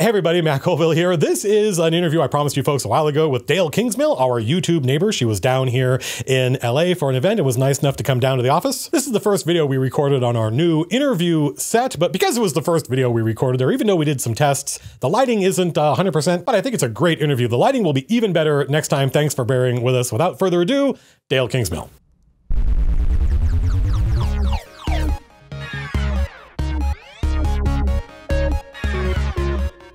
Hey everybody, Matt Colville here. This is an interview I promised you folks a while ago with Dael Kingsmill, our YouTube neighbor. She was down here in LA for an event and was nice enough to come down to the office. This is the first video we recorded on our new interview set, but because it was the first video we recorded there, even though we did some tests, the lighting isn't uh, 100%, but I think it's a great interview. The lighting will be even better next time. Thanks for bearing with us. Without further ado, Dael Kingsmill.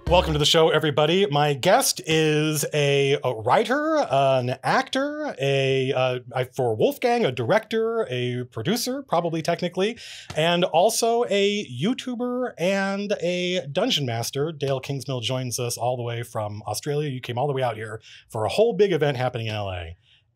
Welcome to the show, everybody. My guest is a, a writer, an actor, a uh, for Wolfgang, a director, a producer, probably technically, and also a YouTuber and a dungeon master. Dael Kingsmill joins us all the way from Australia. You came all the way out here for a whole big event happening in LA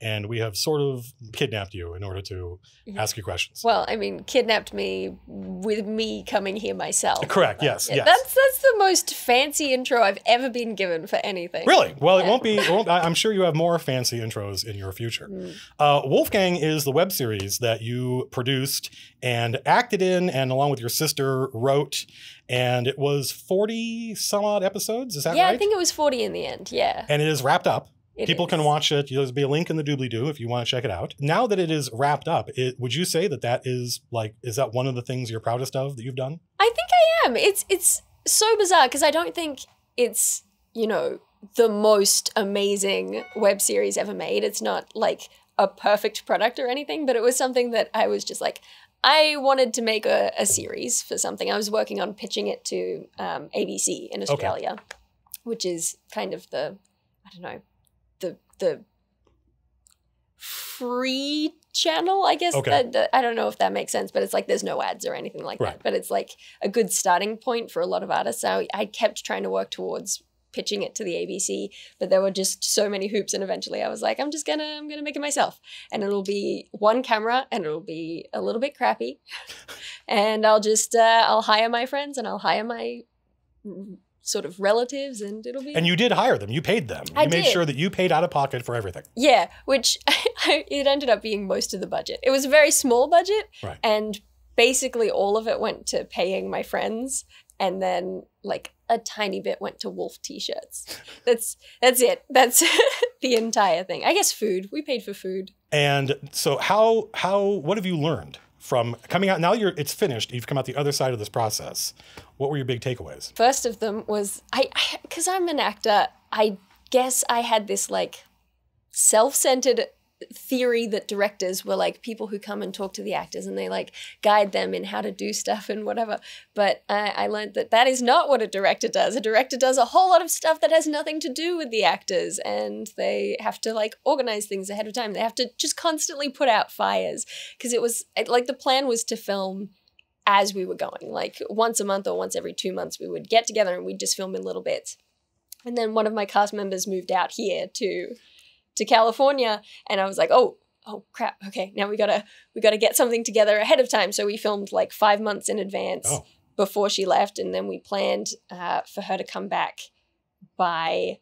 and we have sort of kidnapped you in order to ask you questions. Well, I mean, kidnapped me with me coming here myself. Correct. Yes. yes. That's that's the most fancy intro I've ever been given for anything. Really? Well, it won't be. It won't, I'm sure you have more fancy intros in your future. Mm. Uh, Wolfgang is the web series that you produced and acted in, and along with your sister wrote. And it was 40 some odd episodes. Is that yeah, right? Yeah, I think it was 40 in the end. Yeah. And it is wrapped up. It People is. can watch it. There'll be a link in the doobly doo if you want to check it out. Now that it is wrapped up, it, would you say that that is like is that one of the things you're proudest of that you've done? I think I am. It's it's so bizarre because I don't think it's you know the most amazing web series ever made. It's not like a perfect product or anything, but it was something that I was just like, I wanted to make a, a series for something. I was working on pitching it to um, ABC in Australia, okay. which is kind of the, I don't know, the free channel i guess okay. that, that, i don't know if that makes sense but it's like there's no ads or anything like right. that but it's like a good starting point for a lot of artists so i kept trying to work towards pitching it to the abc but there were just so many hoops and eventually i was like i'm just gonna i'm gonna make it myself and it'll be one camera and it'll be a little bit crappy and i'll just uh, i'll hire my friends and i'll hire my sort of relatives and it'll be and you did hire them. You paid them. I you made did. sure that you paid out of pocket for everything. Yeah which it ended up being most of the budget. It was a very small budget right. and basically all of it went to paying my friends and then like a tiny bit went to wolf t-shirts. That's that's it. That's the entire thing. I guess food. We paid for food. And so how how what have you learned from coming out now you're it's finished. You've come out the other side of this process. What were your big takeaways? First of them was i because i'm an actor i guess i had this like self-centered theory that directors were like people who come and talk to the actors and they like guide them in how to do stuff and whatever. But I, I learned that that is not what a director does. A director does a whole lot of stuff that has nothing to do with the actors and they have to like organize things ahead of time. They have to just constantly put out fires because it was like the plan was to film as we were going. Like once a month or once every two months, we would get together and we'd just film in little bits. And then one of my cast members moved out here to to California, and I was like, oh, oh crap, okay, now we gotta we gotta get something together ahead of time. So we filmed like five months in advance oh. before she left, and then we planned uh, for her to come back by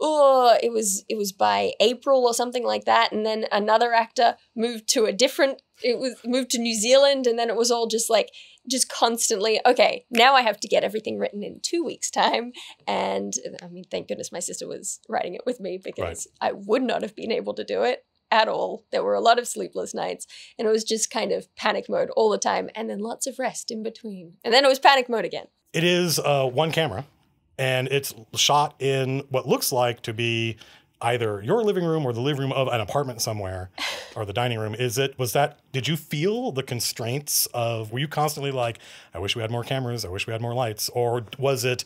oh it was it was by april or something like that and then another actor moved to a different it was moved to new zealand and then it was all just like just constantly okay now i have to get everything written in two weeks time. And i mean thank goodness my sister was writing it with me because right. i would not have been able to do it at all. There were a lot of sleepless nights and it was just kind of panic mode all the time and then lots of rest in between. And then it was panic mode again. It is uh, one camera and it's shot in what looks like to be either your living room or the living room of an apartment somewhere or the dining room. Is it was that did you feel the constraints of were you constantly like i wish we had more cameras i wish we had more lights or was it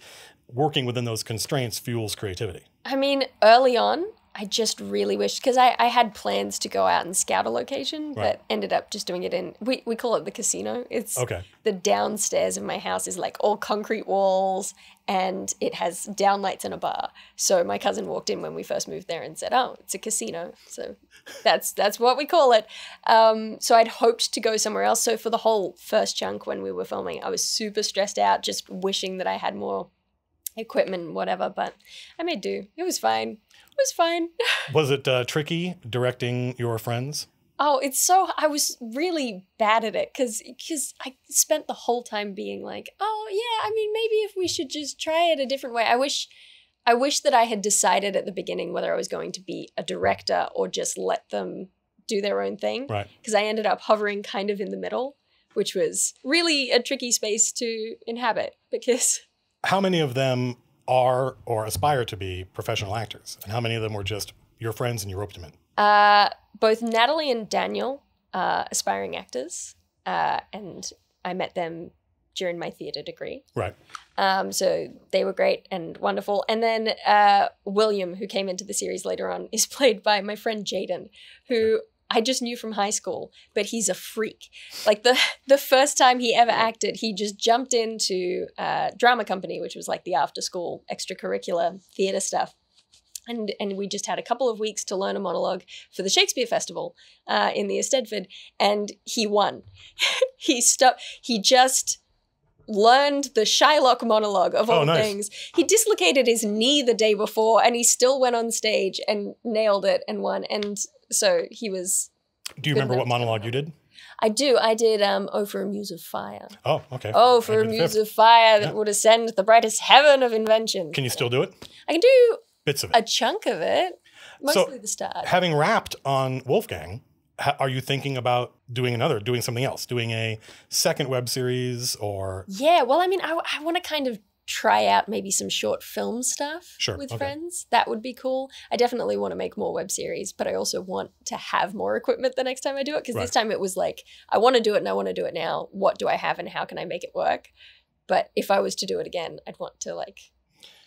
working within those constraints fuels creativity? I mean early on I just really wish because I, I had plans to go out and scout a location, right. but ended up just doing it in we, we call it the casino. It's okay. The downstairs of my house is like all concrete walls and it has downlights and a bar. So my cousin walked in when we first moved there and said, "Oh, it's a casino." So that's that's what we call it. Um, so I'd hoped to go somewhere else. So for the whole first chunk when we were filming, I was super stressed out, just wishing that I had more equipment, whatever. But I made do. It was fine was fine. was it uh, tricky directing your friends? Oh, it's so I was really bad at it cuz cuz I spent the whole time being like, "Oh, yeah, I mean, maybe if we should just try it a different way." I wish I wish that I had decided at the beginning whether I was going to be a director or just let them do their own thing Right. because I ended up hovering kind of in the middle, which was really a tricky space to inhabit because How many of them are or aspire to be professional actors, and how many of them were just your friends and you roped them in? uh, both Natalie and Daniel are aspiring actors, uh, and I met them during my theatre degree. Right. Um, so they were great and wonderful. And then uh, William, who came into the series later on, is played by my friend Jaden, who I just knew from high school, but he's a freak. Like the the first time he ever acted, he just jumped into uh, drama company, which was like the after school extracurricular theater stuff. And, and we just had a couple of weeks to learn a monologue for the Shakespeare Festival uh, in the Eisteddfod, and he won. he stopped. He just learned the Shylock monologue of Oh, all nice. things. He dislocated his knee the day before, and he still went on stage and nailed it and won. And so he was. Do you remember what monologue you did? I do. I did. Um. Oh, for a muse of fire. Oh, okay. Oh, for a muse of fire that Yeah. would ascend the brightest heaven of invention. Can you still do it? I can do Bits of it. a chunk of it. Mostly the start. Having rapped on Wolfgang, ha- are you thinking about doing another, doing something else, doing a second web series or Yeah, well, I mean, I, I want to kind of try out maybe some short film stuff Sure, with okay. friends. That would be cool. I definitely want to make more web series, but I also want to have more equipment the next time I do it because Right. this time it was like, I want to do it and I want to do it now. What do I have and how can I make it work? But if I was to do it again, I'd want to like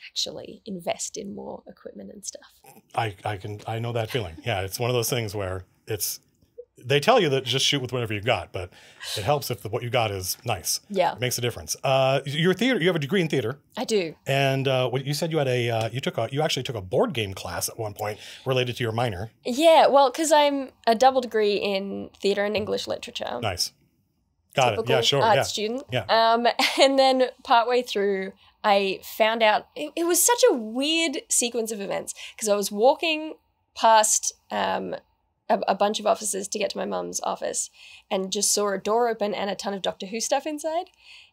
actually invest in more equipment and stuff. I, I can I know that feeling. Yeah, it's one of those things where it's they tell you that just shoot with whatever you got, but it helps if the, what you got is nice. Yeah, It makes a difference. Uh, your theater, you have a degree in theater, I do. and uh, what you said you had a uh, you took a you actually took a board game class at one point related to your minor. Yeah, well, because I'm a double degree in theatre and English literature. Nice. Got it. Yeah, sure. art Yeah. student. Yeah. Um, and then partway through, I found out it, it was such a weird sequence of events because I was walking past um, a, a bunch of offices to get to my mum's office and just saw a door open and a ton of Doctor Who stuff inside.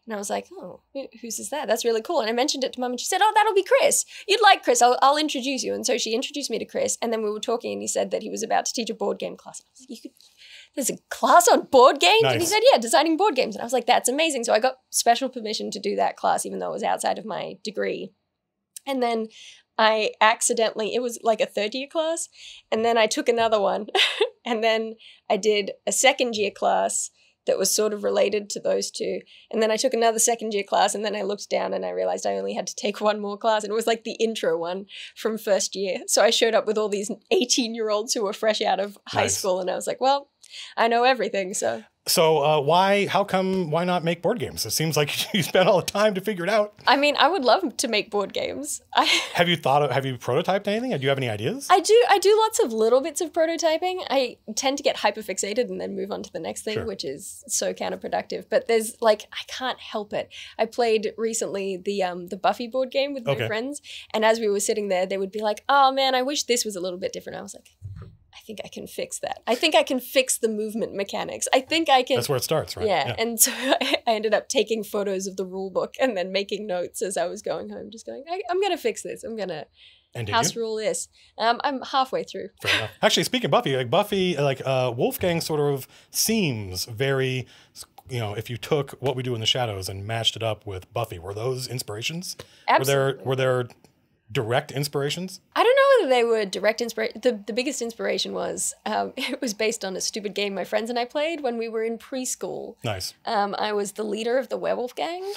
And I was like, oh, whose is that? That's really cool. And I mentioned it to mum and she said, oh, that'll be Chris. You'd like Chris. I'll, I'll introduce you. And so she introduced me to Chris. And then we were talking and he said that he was about to teach a board game class. I was like, you could there's a class on board games? And he said, yeah, designing board games. And I was like, that's amazing. So I got special permission to do that class, even though it was outside of my degree. And then I accidentally, it was like a third year class. And then I took another one. and then I did a second year class that was sort of related to those two. And then I took another second year class. And then I looked down and I realized I only had to take one more class. And it was like the intro one from first year. So I showed up with all these 18 year olds who were fresh out of high Nice. school. And I was like, well, I know everything. So So uh, why? How come? Why not make board games? It seems like you spent all the time to figure it out. I mean, I would love to make board games. I Have you thought? Of, have you prototyped anything? Do you have any ideas? I do I do lots of little bits of prototyping. I tend to get hyperfixated and then move on to the next thing, Sure. which is so counterproductive. But there's like I can't help it. I played recently the um the Buffy board game with my Okay. friends, and as we were sitting there, they would be like, "Oh man, I wish this was a little bit different." I was like, "I think I can fix that. I think I can fix the movement mechanics. I think I can." That's where it starts, right? Yeah. and so I ended up taking photos of the rule book and then making notes as I was going home, just going, I, "I'm gonna fix this. I'm gonna And did house you? rule this." Um, I'm halfway through. Fair enough. Actually, speaking of Buffy, like Buffy, like uh, Wolfgang, sort of seems very. You know, if you took what we do in the shadows and matched it up with Buffy, were those inspirations? Were there Absolutely. were there direct inspirations? I don't know whether they were direct inspiration. The, the biggest inspiration was um, it was based on a stupid game my friends and I played when we were in preschool. Nice. Um, I was the leader of the werewolf gang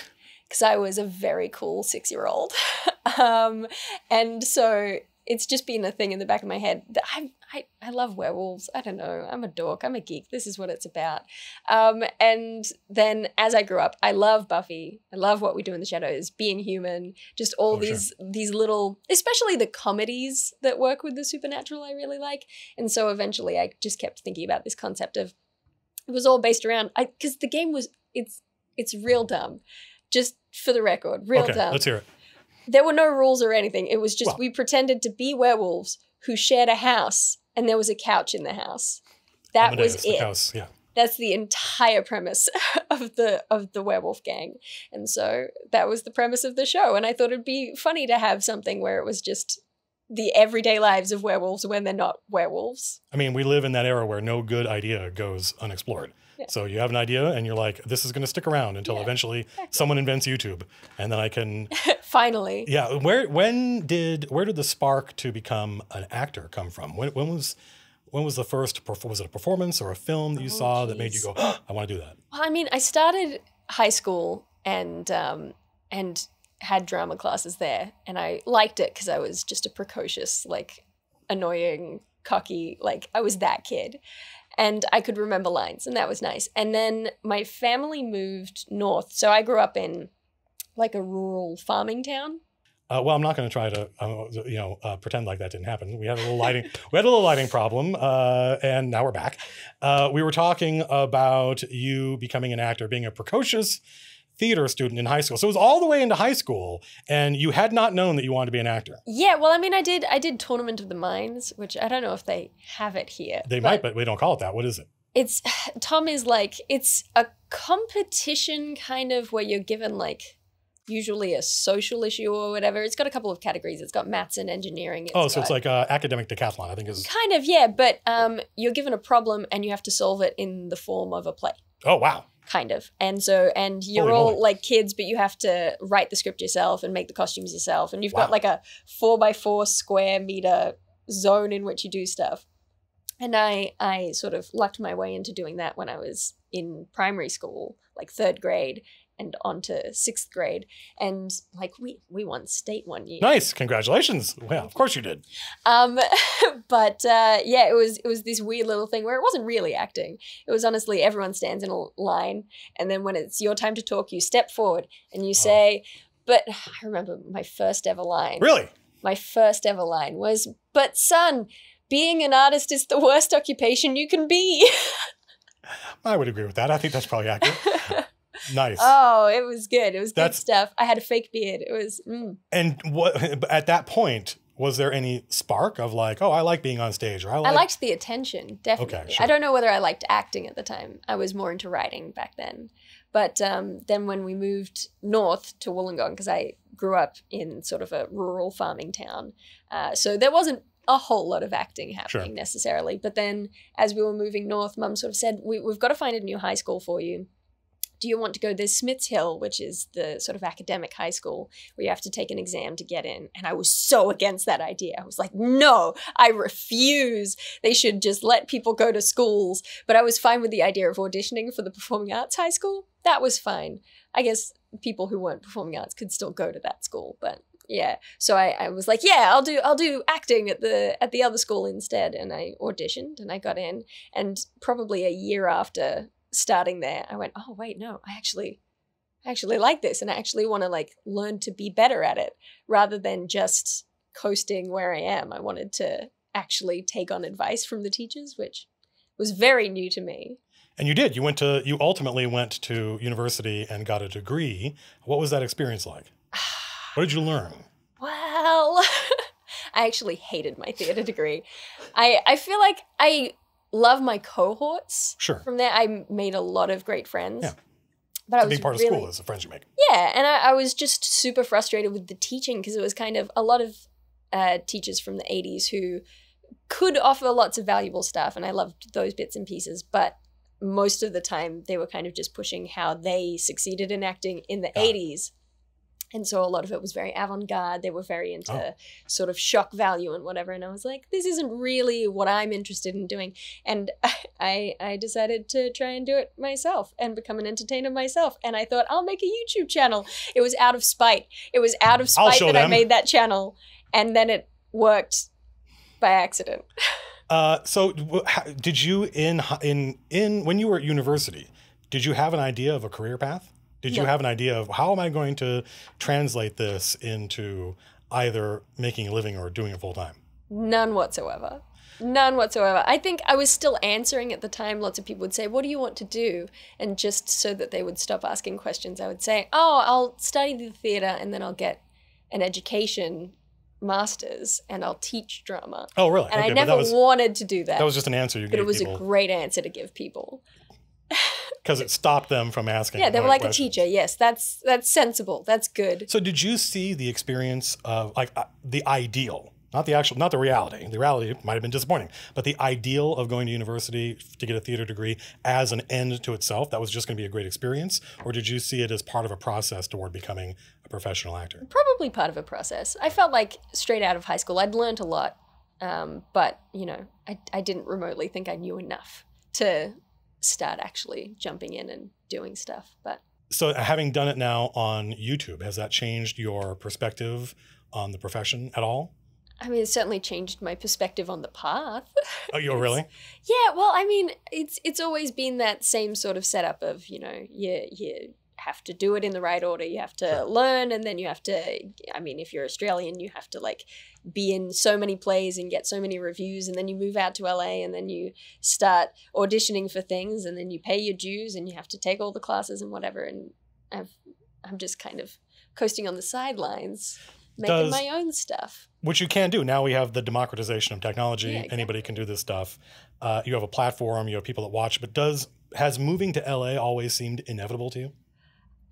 because I was a very cool six year old. um, and so it's just been a thing in the back of my head that I, I, I love werewolves. I don't know. I'm a dork. I'm a geek. This is what it's about. Um, and then as I grew up, I love Buffy. I love what we do in the shadows, being human, just all Oh, sure. these these little, especially the comedies that work with the supernatural. I really like. And so eventually, I just kept thinking about this concept of it was all based around I because the game was it's it's real dumb. Just for the record, real okay, dumb. let's hear it. There were no rules or anything. It was just Well- we pretended to be werewolves who shared a house and there was a couch in the house. That was Amadeus, it. house, yeah. That's the entire premise of the of the werewolf gang. And so that was the premise of the show. And I thought it'd be funny to have something where it was just the everyday lives of werewolves when they're not werewolves. I mean, we live in that era where no good idea goes unexplored. Yeah. So you have an idea and you're like, this is going to stick around until Yeah, eventually someone invents YouTube, and then I can. Finally. Yeah, where when did where did the spark to become an actor come from? When when was when was the first was it a performance or a film that you Oh, saw that made you geez. go, I want to do that? Well, I mean, I started high school and um, and had drama classes there, and I liked it because I was just a precocious, like annoying, cocky, like I was that kid, and I could remember lines, and that was nice. And then my family moved north, so I grew up in like a rural farming town. Uh, well, I'm not going to try to, uh, you know, uh, pretend like that didn't happen. We had a little lighting, we had a little lighting problem, uh, and now we're back. Uh, we were talking about you becoming an actor, being a precocious theater student in high school. So it was all the way into high school, and you had not known that you wanted to be an actor. Yeah, well, I mean, I did I did Tournament of the Minds, which I don't know if they have it here. They might, but we don't call it that. What is it? it's Tom is like it's a competition kind of where you're given like usually a social issue or whatever. It's got a couple of categories. It's got maths and engineering. oh, so it's got- like uh, academic decathlon. I think is. kind of yeah, but um, you're given a problem and you have to solve it in the form of a play. Oh wow. Kind of, and so and you're all like kids, but you have to write the script yourself and make the costumes yourself, and you've Wow. got like a four by four square meter zone in which you do stuff. And I I sort of lucked my way into doing that when I was in primary school, like third grade, and on to sixth grade. And like we we won state one year. Nice. Congratulations. Well, of course you did. Um, but uh, yeah, it was it was this weird little thing where it wasn't really acting. It was honestly everyone stands in a line, and then when it's your time to talk, you step forward and you say. But I remember my first ever line. Really? My first ever line was, "But son, being an artist is the worst occupation you can be." I would agree with that. I think that's probably accurate. nice. oh, it was good. It was good stuff. I had a fake beard. It was. Mm. And what at that point was there any spark of like, oh, I like being on stage, or I like, I liked the attention, definitely. Okay, sure. I don't know whether I liked acting at the time. I was more into writing back then. But um, then when we moved north to Wollongong, because I grew up in sort of a rural farming town, uh, so there wasn't a whole lot of acting happening Sure. necessarily. But then as we were moving north, mum sort of said, we, We've got to find a new high school for you. Do you want to go? There's Smiths Hill, which is the sort of academic high school where you have to take an exam to get in. And I was so against that idea. I was like, no, I refuse. They should just let people go to schools. But I was fine with the idea of auditioning for the performing arts high school. That was fine. I guess people who weren't performing arts could still go to that school, but yeah. So I, I was like, yeah, I'll do I'll do acting at the at the other school instead. And I auditioned and I got in. And probably a year after starting there, I went, oh wait, no, I actually I actually like this and I actually want to like learn to be better at it rather than just coasting where I am. I wanted to actually take on advice from the teachers, which was very new to me. And you did. You went to. You ultimately went to university and got a degree. What was that experience like? What did you learn? Well, I actually hated my theater degree. I I feel like I love my cohorts. Sure. From there, I made a lot of great friends. Yeah. But I A was big part really, of school is the friends you make. Yeah, and I, I was just super frustrated with the teaching because it was kind of a lot of uh, teachers from the 80s who could offer lots of valuable stuff, and I loved those bits and pieces, but most of the time they were kind of just pushing how they succeeded in acting in the Got it. 80s. And so a lot of it was very avant garde. They were very into Oh. sort of shock value and whatever. And I was like, this isn't really what I'm interested in doing. And I, I decided to try and do it myself and become an entertainer myself. And I thought, I'll make a YouTube channel. It was out of spite. It was out of spite that I made that channel. And then it worked by accident. Uh, so, did you in in in when you were at university? Did you have an idea of a career path? Did you have an idea of how am I going to translate this into either making a living or doing it full time? None whatsoever. None whatsoever. I think I was still answering at the time. Lots of people would say, What do you want to do? And just so that they would stop asking questions, I would say, Oh, I'll study the theatre and then I'll get an education masters and I'll teach drama. Oh, really? And okay, I never was wanted to do that. that was just an answer you but gave it was people a great answer to give people. because it stopped them from asking. Yeah, they were like questions. a teacher. Yes, that's that's sensible. That's good. So, did you see the experience of like uh, the ideal, not the actual, not the reality? The reality might have been disappointing, but the ideal of going to university to get a theater degree as an end to itself, that was just going to be a great experience, or did you see it as part of a process toward becoming a professional actor? Probably part of a process. I felt like straight out of high school, I'd learned a lot, um, but you know, I I didn't remotely think I knew enough to start actually jumping in and doing stuff. But So, having done it now on YouTube, has that changed your perspective on the profession at all? I mean, it certainly changed my perspective on the path. Oh, you really? Yeah, well, I mean, it's it's always been that same sort of setup of you know you you have to do it in the right order. You have to learn, and then you have to. I mean, if you're Australian, you have to like be in so many plays and get so many reviews, and then you move out to LA, and then you start auditioning for things, and then you pay your dues, and you have to take all the classes and whatever. And I've I'm just kind of coasting on the sidelines, making Does- my own stuff. which you can do. Now we have the democratization of technology. Yeah, exactly. Anybody can do this stuff. Uh, you have a platform. You have people that watch. But does has moving to LA always seemed inevitable to you?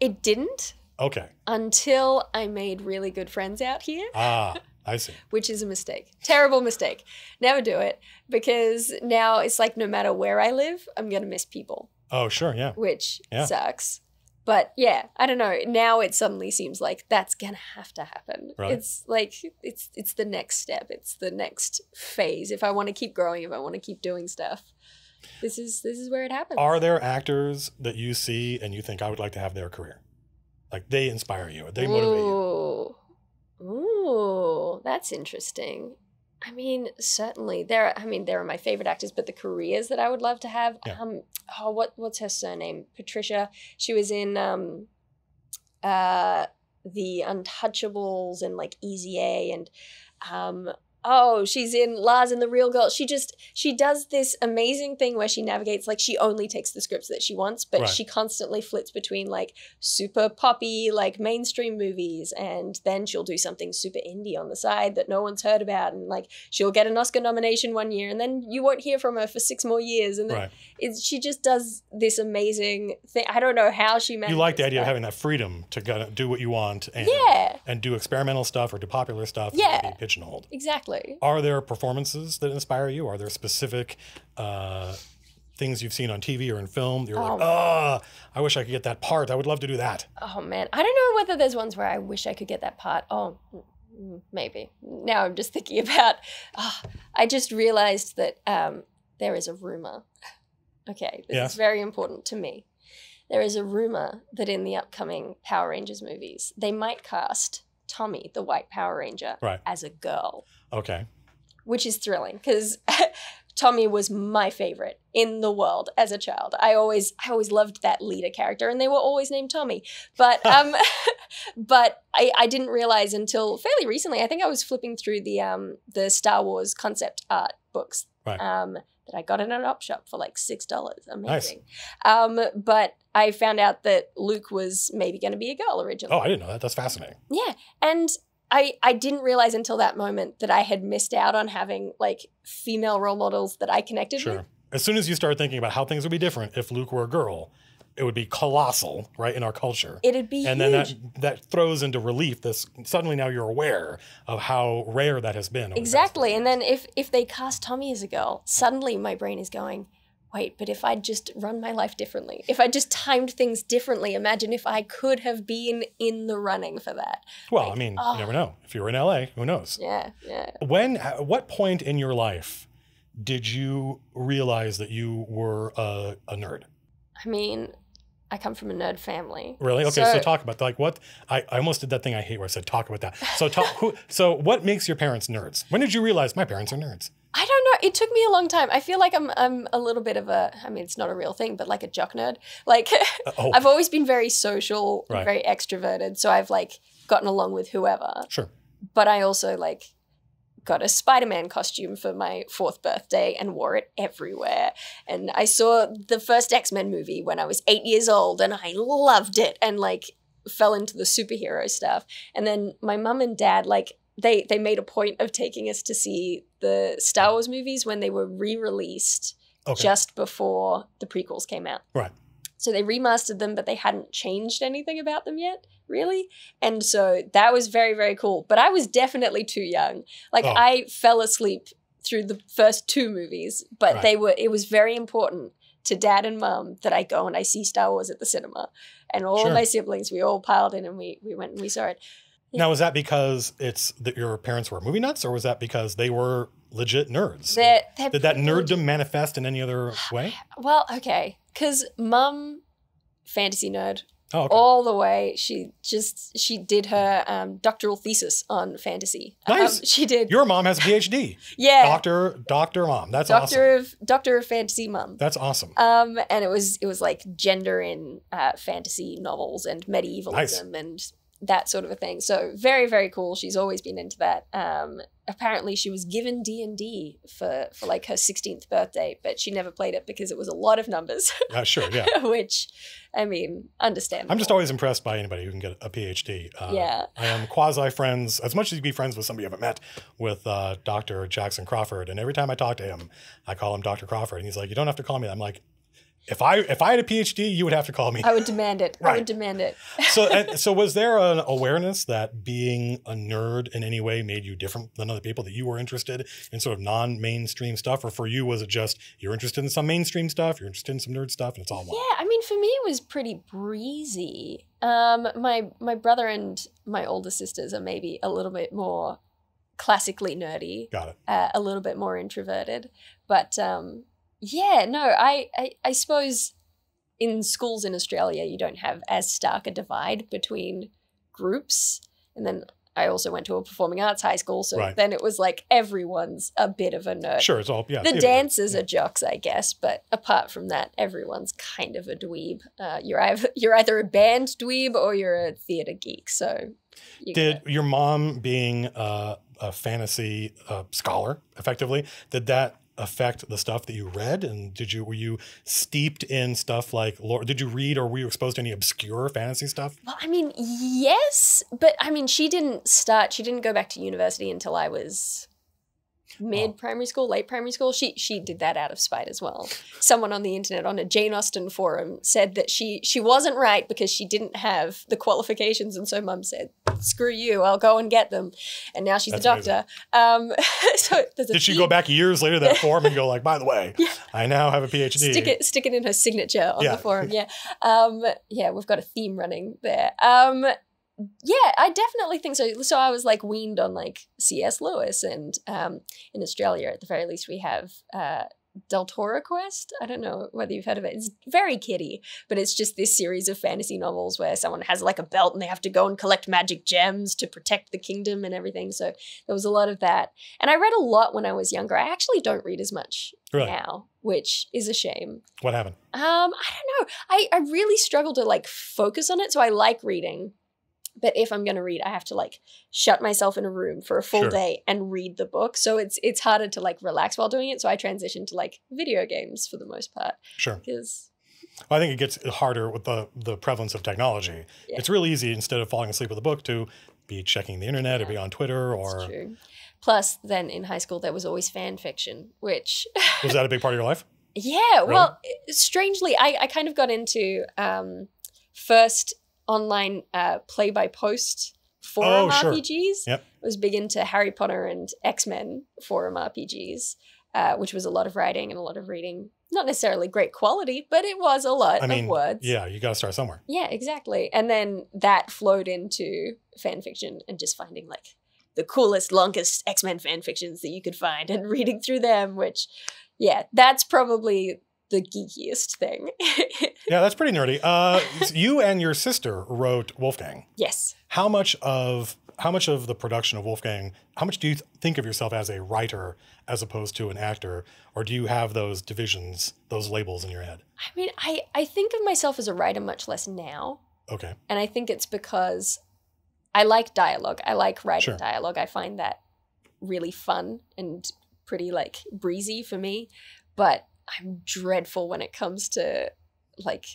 It didn't Okay. until I made really good friends out here. Ah, I see. which is a mistake. Terrible mistake. Never do it because now it's like no matter where I live, I'm going to miss people, Oh, sure. Yeah. which Yeah. sucks. But yeah, I don't know. Now it suddenly seems like that's going to have to happen. Right. It's like it's it's the next step. It's the next phase. If I want to keep growing, if I want to keep doing stuff, this is this is where it happens. Are there actors that you see and you think I would like to have their career? Like they inspire you. They motivate you. Ooh. Ooh, that's interesting. I mean, certainly there. I mean, there are my favorite actors, but the careers that I would love to have. Yeah. Um, oh, what what's her surname? Patricia. She was in um, uh, the Untouchables and like Easy A and um. Oh, she's in Lars and the Real Girl. She just she does this amazing thing where she navigates like she only takes the scripts that she wants, but Right. she constantly flits between like super poppy, like mainstream movies, and then she'll do something super indie on the side that no one's heard about, and like she'll get an Oscar nomination one year, and then you won't hear from her for six more years, and then Right. it's, she just does this amazing thing. I don't know how she You like the idea of having that freedom to go, do what you want and Yeah, and do experimental stuff or do popular stuff. Yeah. Be pigeonholed. exactly. Are there performances that inspire you? Are there specific uh, things you've seen on TV or in film that you're like, Oh. oh, I wish I could get that part. I would love to do that. Oh man, I don't know whether there's ones where I wish I could get that part. Oh, maybe. Now I'm just thinking about. ah, I just realized that um, there is a rumor. Okay, this Yes. is very important to me. There is a rumor that in the upcoming Power Rangers movies, they might cast Tommy, the White Power Ranger, Right. as a girl, Okay. which is thrilling because Tommy was my favorite in the world as a child. I always I always loved that leader character and they were always named Tommy. But um but I, I didn't realize until fairly recently. I think I was flipping through the um the Star Wars concept art books. Right. Um that I got in an op shop for like six dollars. Amazing. Um, but I found out that Luke was maybe going to be a girl originally. Oh, I didn't know that. That's fascinating. Yeah. And I I didn't realize until that moment that I had missed out on having like female role models that I connected Sure. with. As soon as you start thinking about how things would be different if Luke were a girl, it would be colossal, right, in our culture. It'd be and huge. then that that throws into relief this suddenly now you're aware of how rare that has been. over the exactly. And then if if they cast Tommy as a girl, suddenly my brain is going, wait, but if I'd just run my life differently, if I just timed things differently, imagine if I could have been in the running for that. well, I mean, oh. you never ah. know. If you were in LA, who knows? Yeah, yeah. When at what point in your life did you realize that you were a, a nerd? I mean, I come from a nerd family. Really? Okay, so, talk about like what I, I almost did that thing I hate where I said talk about that. So talk who so what makes your parents nerds? When did you realize my parents are nerds? I don't know. It took me a long time. I feel like I'm I'm a little bit of a I mean it's not a real thing, but like a jock nerd. Like Uh, oh, I've always been very social, Right. very extroverted, so I've like gotten along with whoever. sure. But I also like got a Spider-Man costume for my fourth birthday and wore it everywhere. And I saw the first X-Men movie when I was 8 years old and I loved it and like fell into the superhero stuff. And then my mum and dad like they they made a point of taking us to see the Star Wars movies when they were re-released Okay. just before the prequels came out. Right. So they remastered them, but they hadn't changed anything about them yet, really. And so that was very, very cool. But I was definitely too young. Like Oh. I fell asleep through the first two movies, but Right. they were it was very important to dad and mum that I go and I see Star Wars at the cinema. And all Sure. my siblings, we all piled in and we we went and we saw it. Now, was that because it's that your parents were movie nuts, or was that because they were legit nerds? They're, they're Did that nerddom manifest in any other way? Well, okay, because mum, fantasy nerd, Oh, okay. all the way. She just she did her um, doctoral thesis on fantasy. Nice. Um, she did. Your mom has a PhD. yeah, Doctor, doctor mom. That's awesome. doctor of doctor of fantasy mom. That's awesome. Um, and it was it was like gender in uh, fantasy novels and medievalism and that sort of a thing. So very very cool. She's always been into that. Um, apparently she was given D and D for for like her sixteenth birthday, but she never played it because it was a lot of numbers. Uh, sure, yeah. which, I mean, understandable. I'm just always impressed by anybody who can get a PhD. Uh, Yeah. I am quasi friends, as much as you'd be friends with somebody you haven't met, with uh, Dr. Jackson Crawford. And every time I talk to him, I call him Dr. Crawford. And he's like, You don't have to call me that. I'm like, if I if I had a PhD, you would have to call me. I would demand it. I would demand it. so so was there an awareness that being a nerd in any way made you different than other people that you were interested in sort of non-mainstream stuff or for you was it just you're interested in some mainstream stuff you're interested in some nerd stuff and it's all one Yeah, I mean, for me, it was pretty breezy. Um, my my brother and my older sisters are maybe a little bit more classically nerdy, got it uh, a little bit more introverted. But um, yeah, no, I, I I suppose in schools in Australia you don't have as stark a divide between groups, and then. I also went to a performing arts high school, so Right. then it was like everyone's a bit of a nerd. sure it's all yeah the dancers are jocks, I guess, but apart from that, everyone's kind of a dweeb. Uh, you're either you're either a band dweeb or you're a theater geek. So, you did gotta- your mom being uh, a fantasy uh, scholar effectively did that affect the stuff that you read and did you were you steeped in stuff like lore did you read or were you exposed to any obscure fantasy stuff well, I mean, yes, but I mean, she didn't start. She didn't go back to university until I was mid primary school, late primary school. She she did that out of spite as well. Someone on the internet on a Jane Austen forum said that she she wasn't right because she didn't have the qualifications, and so Mum said, "Screw you, I'll go and get them." And now she's That's a doctor. Um, so there's a did she go back years later that forum and go like by the way i now have a phd Stick it, stick it in her signature on Yeah. the forum. Yeah, um, yeah, we've got a theme running there. Um, yeah, I definitely think so. So I was like weaned on like C.S. Lewis, and um, in Australia, at the very least, we have uh, Deltora Quest. I don't know whether you've heard of it. It's very kiddie, but it's just this series of fantasy novels where someone has like a belt and they have to go and collect magic gems to protect the kingdom and everything. So there was a lot of that, and I read a lot when I was younger. I actually don't read as much really now, which is a shame. what happened Um, I don't know. I, I really struggle to like focus on it. So I like reading. But if I'm gonna read, I have to like shut myself in a room for a full Sure. day and read the book. So it's it's harder to like relax while doing it. So I transition to like video games for the most part. sure Because I think it gets harder with the the prevalence of technology. Yeah. It's really easy instead of falling asleep with a book to be checking the internet or be on Twitter or true. Plus, then in high school there was always fan fiction, which was that a big part of your life? Yeah, well, strangely, I, I kind of got into um, first online uh, play by post forum Oh, sure. RPGs. Yep. I was big into Harry Potter and X Men forum RPGs, uh, which was a lot of writing and a lot of reading. Not necessarily great quality, but it was a lot I mean, of words. yeah, you got to start somewhere. Yeah, exactly. And then that flowed into fan fiction and just finding like the coolest, longest X Men fan fictions that you could find and reading through them, which, yeah, that's probably the geekiest thing. Yeah, that's pretty nerdy. Uh, you and your sister wrote Wolfgang. yes. How much of how much of the production of Wolfgang? How much do you th- think of yourself as a writer as opposed to an actor, or do you have those divisions, those labels in your head? I mean, I, I think of myself as a writer much less now. Okay, And I think it's because I like dialogue. I like writing Sure. dialogue. I find that really fun and pretty like breezy for me. But I'm dreadful when it comes to like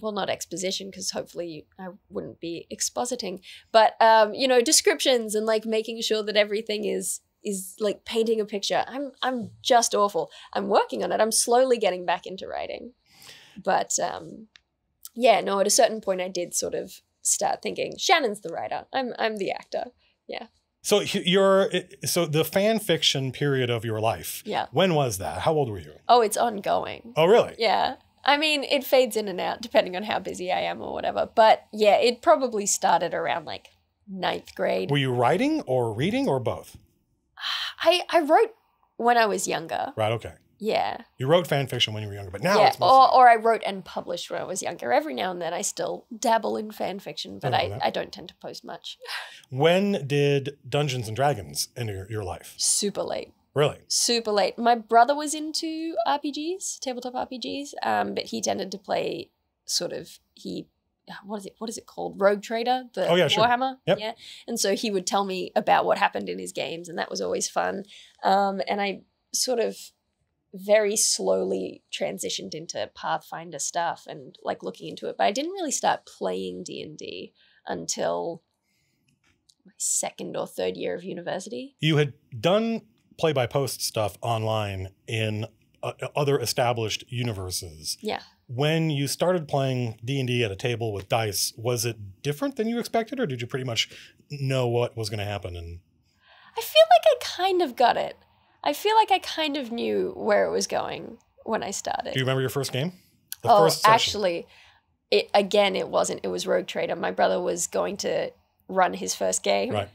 well not exposition because hopefully i wouldn't be expositing but um you know descriptions and like making sure that everything is is like painting a picture. I'm i'm just awful. I'm working on it. I'm slowly getting back into writing. But um yeah no at a certain point i did sort of start thinking shannon's the writer. I'm i'm the actor So y- your so the fan fiction period of your life. yeah When was that? How old were you? oh it's ongoing Oh, really? Yeah. I mean, it fades in and out depending on how busy I am or whatever. But yeah, it probably started around like ninth grade. Were you writing or reading or both? I, I wrote when I was younger. Right. Okay. Yeah. You wrote fan fiction when you were younger, but now yeah. it's mostly. Or, or I wrote and published when I was younger. Every now and then I still dabble in fan fiction, but I I. I don't tend to post much. when did Dungeons and Dragons enter your, your life? Super late. Really? Super late. My brother was into RPGs, tabletop RPGs, um, but he tended to play sort of he what is it what is it called rogue trader the Oh, yeah, sure. warhammer Yep. yeah and so he would tell me about what happened in his games and that was always fun um, and i sort of very slowly transitioned into pathfinder stuff and like looking into it but i didn't really start playing d&d until my second or third year of university You had done play by post stuff online in uh, other established universes. yeah When you started playing D&D at a table with dice, was it different than you expected or did you pretty much know what was going to happen and I feel like I kind of got it. I feel like I kind of knew where it was going when I started. do you remember your first game? The oh, first actually, it again it wasn't. It was Rogue Trader. My brother was going to run his first game. Right.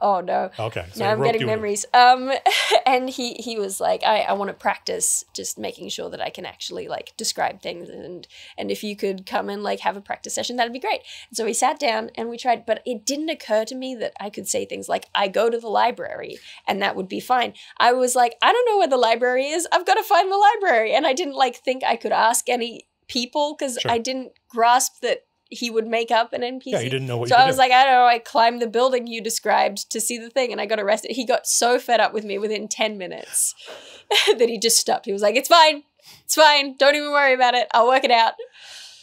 Oh no. Okay. So now I'm getting you into it. memories. Um, and he he was like, I, I want to practice just making sure that I can actually like describe things and and if you could come and like have a practice session, that'd be great. And so we sat down and we tried, but it didn't occur to me that I could say things like, I go to the library and that would be fine. I was like, I don't know where the library is. I've got to find the library. And I didn't like think I could ask any people because Sure. I didn't grasp that he would make up an NPC. Yeah, you didn't know what So I was like, I don't know. I climbed the building you described to see the thing, and I got arrested. He got so fed up with me within ten minutes that he just stopped. He was like, "It's fine, it's fine. Don't even worry about it. I'll work it out."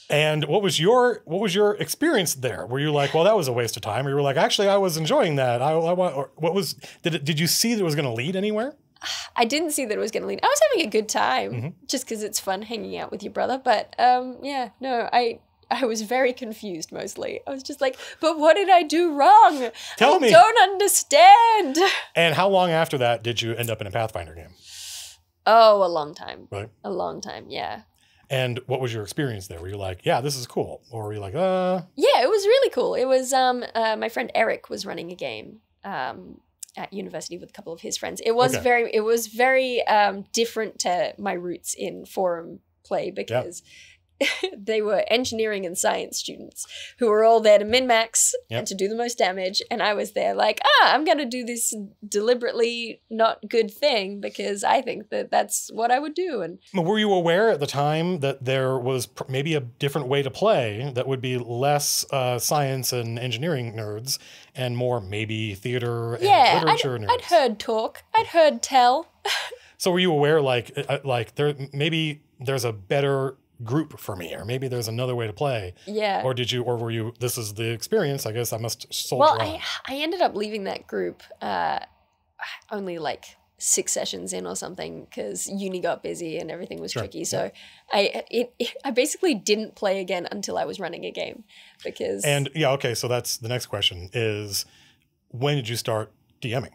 And what was your what was your experience there? Were you like, well, that was a waste of time, or you were like, actually, I was enjoying that. I, I want. What was did it? Did you see that it was going to lead anywhere? I didn't see that it was going to lead. I was having a good time Mhm. just because it's fun hanging out with your brother. But um, yeah, no, I. I was very confused mostly. I was just like, but what did I do wrong? Tell I me. don't understand. And how long after that did you end up in a Pathfinder game? Oh, a long time. Right. A long time, yeah. And what was your experience there? Were you like, yeah, this is cool, or were you like, uh, Yeah, it was really cool. It was um uh, my friend Eric was running a game um at university with a couple of his friends. It was Okay. very it was very um different to my roots in forum play because they were engineering and science students who were all there to min max Yep. and to do the most damage and I was there like, "Ah, I'm going to do this deliberately not good thing because I think that that's what I would do." And were you aware at the time that there was pr- maybe a different way to play that would be less uh, science and engineering nerds and more maybe theater and yeah, I'd, literature nerds? I'd heard talk. I'd heard tell. So were you aware, like, uh, like there maybe there's a better group for me, or maybe there's another way to play, Yeah. or did you, or were you? This is the experience. I guess I must soldier Well. I, I ended up leaving that group uh, only like six sessions in or something because uni got busy and everything was Sure, tricky. So I it, it I basically didn't play again until I was running a game because And yeah, okay. So that's the next question: is when did you start DMing?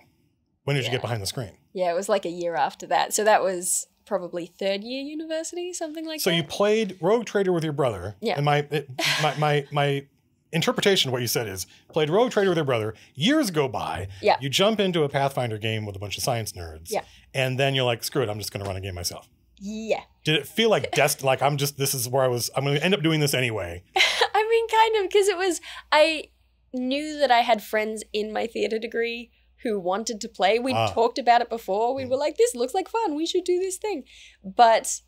When did you get behind the screen? yeah, it was like a year after that. So that was probably third year university, something like So that. So you played Rogue Trader with your brother. Yeah. And my it, my my my interpretation of what you said is played Rogue Trader with your brother. Years go by. Yeah. You jump into a Pathfinder game with a bunch of science nerds. Yeah. And then you're like, screw it, I'm just going to run a game myself. yeah. Did it feel like dest like I'm just this is where I was I'm going to end up doing this anyway. I mean, kind of, because it was, I knew that I had friends in my theater degree who wanted to play. We Ah. talked about it before. We Mm. were like, this looks like fun. We should do this thing. But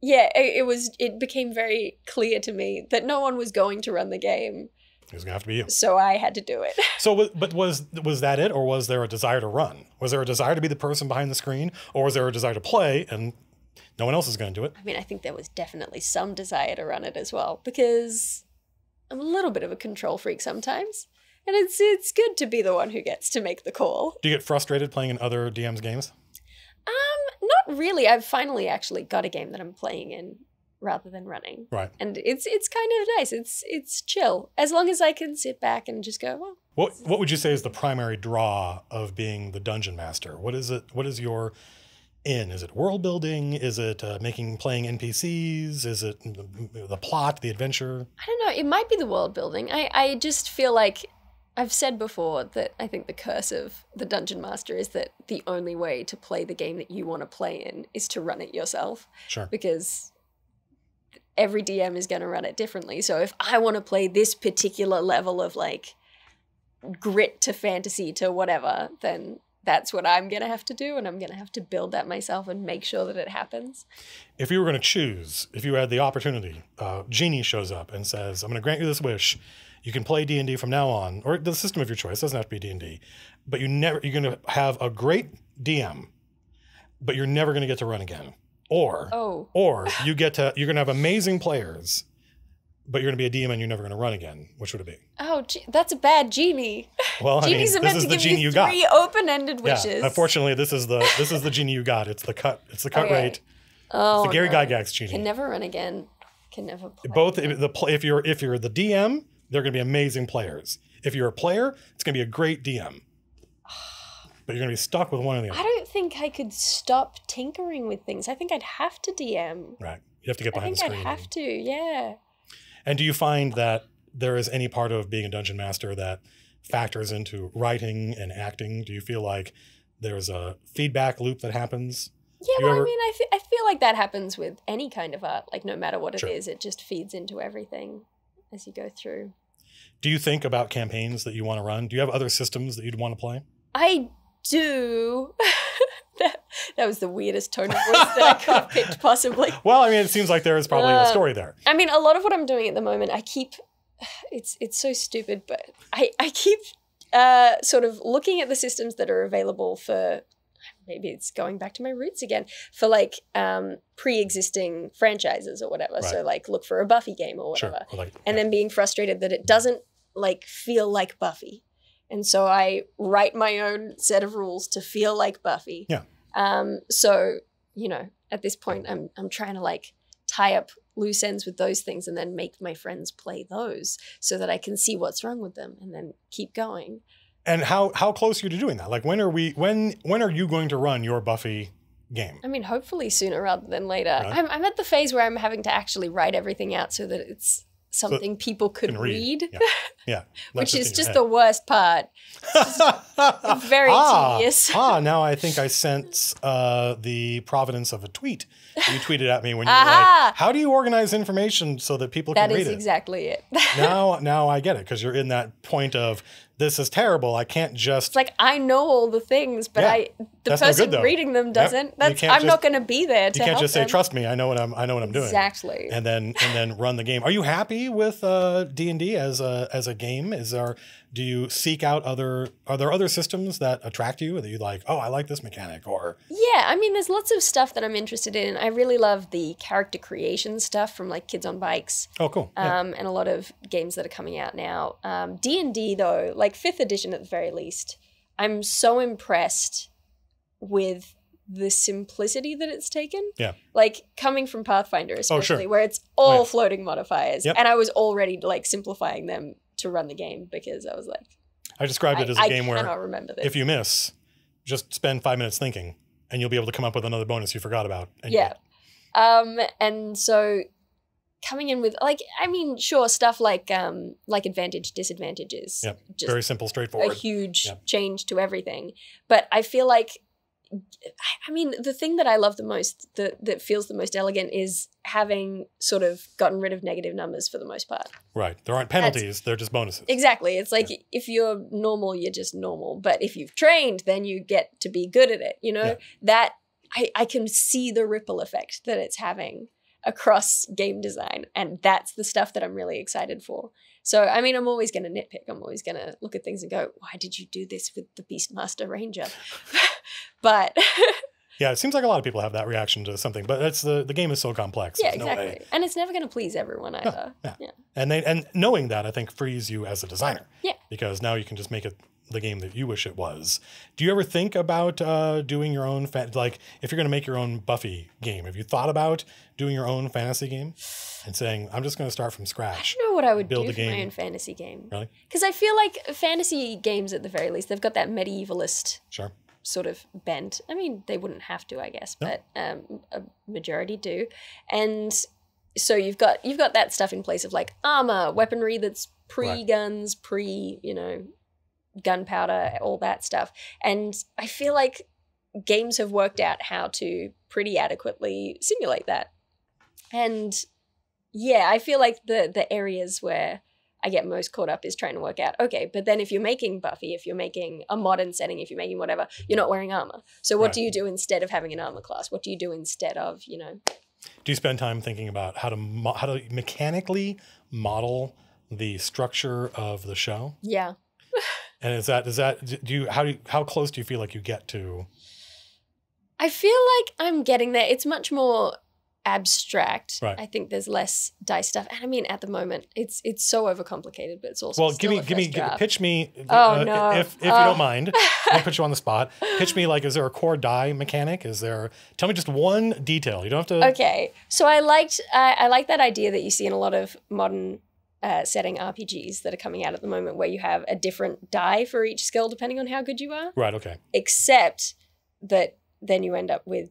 yeah, it, it was, it became very clear to me that no one was going to run the game. It was going to have to be you. So I had to do it. So, but was was that it, or was there a desire to run? Was there a desire to be the person behind the screen, or was there a desire to play? And No one else is going to do it. I mean, I think there was definitely some desire to run it as well because I'm a little bit of a control freak sometimes. And it's it's good to be the one who gets to make the call. Do you get frustrated playing in other DMs games? Um, not really. I've finally actually got a game that I'm playing in rather than running. Right. And it's it's kind of nice. It's it's chill. As long as I can sit back and just go, well, What What would you say is the primary draw of being the dungeon master? What is it? What is your in? Is it world building? Is it uh, making playing NPCs? Is it the, the plot, the adventure? I don't know. It might be the world building. I, I just feel like I've said before that I think the curse of the dungeon master is that the only way to play the game that you want to play in is to run it yourself Sure. because every DM is going to run it differently. So if I want to play this particular level of like grit to fantasy to whatever, then that's what I'm going to have to do and I'm going to have to build that myself and make sure that it happens. If you were going to choose, if you had the opportunity, uh, genie shows up and says, "I'm going to grant you this wish. You can play D and D from now on, or the system of your choice. doesn't have to be D and D, but you never you're going to have a great DM, but you're never going to get to run again, or Oh, or you get to you're going to have amazing players, but you're going to be a DM and you're never going to run again. Which would it be? oh, gee, that's a bad genie. Well, I mean, Genies are this meant to the give genie you three open-ended wishes. Yeah, unfortunately, this is the this is the genie you got. It's the cut. It's the cut Okay. rate. oh, It's the oh, Gary no. Gygax genie. Can never run again. Can never play. both again. the pl- if you're if you're the DM, they're going to be amazing players. If you're a player, it's going to be a great DM. But you're going to be stuck with one or the other. I don't think I could stop tinkering with things. I think I'd have to DM. Right. You have to get behind the screen. I think I'd have to. Yeah. And do you find that there is any part of being a dungeon master that factors into writing and acting? Do you feel like there's a feedback loop that happens? Yeah, well, ever- I mean, I, I feel like that happens with any kind of art. Like, no matter what it is, Sure. it just feeds into everything as you go through. Do you think about campaigns that you want to run? Do you have other systems that you'd want to play? I do. that, that was the weirdest tone of voice that I could have picked, possibly. Well, I mean, it seems like there is probably a Uh, story there. I mean, a lot of what I'm doing at the moment, I keep. It's it's so stupid, but I I keep uh, sort of looking at the systems that are available for. Maybe it's going back to my roots again for like um, pre-existing franchises or whatever. So like look for a Buffy game or Sure. whatever, Or like, and yeah. then being frustrated that it doesn't like feel like Buffy, and so I write my own set of rules to feel like Buffy. Yeah. Um. So you know, at this point, I'm I'm trying to like tie up loose ends with those things and then make my friends play those so that I can see what's wrong with them and then keep going. And how how close are you to doing that? Like when are we when when are you going to run your Buffy game? I mean, hopefully sooner rather than later. Right. I'm, I'm at the phase where I'm having to actually write everything out so that it's something people could read, read. Yeah. Yeah. which is just head. the worst part. very ah, tedious. ah, now I think I sense uh, the providence of a tweet. You tweeted at me when you were like, "How do you organize information so that people That can read it?" That is exactly it. now, now I get it because you're in that point of this is terrible. I can't just It's like I know all the things, but Yeah. I the That's no person good, reading them doesn't. You That's I'm just- not going to be there to you can't just say them. trust me. I know what I'm I know what I'm doing. Exactly. And then and then run the game. Are you happy with uh, D and D as a as a game? Is there do you seek out other are there other systems that attract you that you like? Oh, I like this mechanic or Yeah, I mean, there's lots of stuff that I'm interested in. I really love the character creation stuff from like Kids on Bikes, oh cool. Yeah. um, and a lot of games that are coming out now. Um, D and D though, like fifth edition at the very least, I'm so impressed with the simplicity that it's taken. Yeah. Like coming from Pathfinder, especially Oh, sure. where it's all yeah. floating modifiers, Yep. and I was already like simplifying them to run the game because I was like, I described it as a I game where remember this. if you miss, just spend five minutes thinking, and you'll be able to come up with another bonus you forgot about. And yeah um and so coming in with like i mean sure stuff like um like advantage disadvantages just very simple, straightforward. a huge Yep. change to everything but i feel like I mean, the thing that I love the most, that that feels the most elegant, is having sort of gotten rid of negative numbers for the most part. Right. There aren't penalties. They're just bonuses. Exactly. It's like if you're normal, you're just normal. But if you've trained, then you get to be good at it. You know, Yeah. that I, I can see the ripple effect that it's having across game design. And that's the stuff that I'm really excited for. So, I mean, I'm always going to nitpick. I'm always going to look at things and go, why did you do this with the Beastmaster Ranger? but Yeah, it seems like a lot of people have that reaction to something, but it's the the game is so complex. Yeah, There's no exactly. way. and it's never going to please everyone either. yeah. yeah. And they and knowing that I think frees you as a designer. Yeah. Because now you can just make it the game that you wish it was. Do you ever think about uh, doing your own fa- like if you're going to make your own Buffy game? Have you thought about doing your own fantasy game and saying I'm just going to start from scratch? I don't know what I would Build do a for my game. own fantasy game. Really? Because I feel like fantasy games, at the very least, they've got that medievalist Sure. sort of bent. I mean, they wouldn't have to, I guess, No. but um, a majority do. And so you've got you've got that stuff in place of like armor, weaponry that's pre guns, pre you know gunpowder, all that stuff. And I feel like games have worked out how to pretty adequately simulate that. And yeah, I feel like the the areas where I get most caught up is trying to work out, okay, but then if you're making Buffy, if you're making a modern setting, if you're making whatever, you're not wearing armor. So what Right. do you do instead of having an armor class? What do you do instead of, you know? Do you spend time thinking about how to mo- how to mechanically model the structure of the show? Yeah. And is that is that do you how do you, how close do you feel like you get to? I feel like I'm getting there. It's much more abstract. Right. I think there's less dice stuff. And I mean at the moment it's it's so overcomplicated, but it's also Well, give me give me pitch me. Oh, uh, no. If if you Oh. don't mind, I'll put you on the spot. Pitch me like, is there a core die mechanic? Is there? Tell me just one detail. You don't have to. Okay, so I liked I, I like that idea that you see in a lot of modern uh, setting RPGs that are coming out at the moment, where you have a different die for each skill depending on how good you are. Right. Okay. Except that then you end up with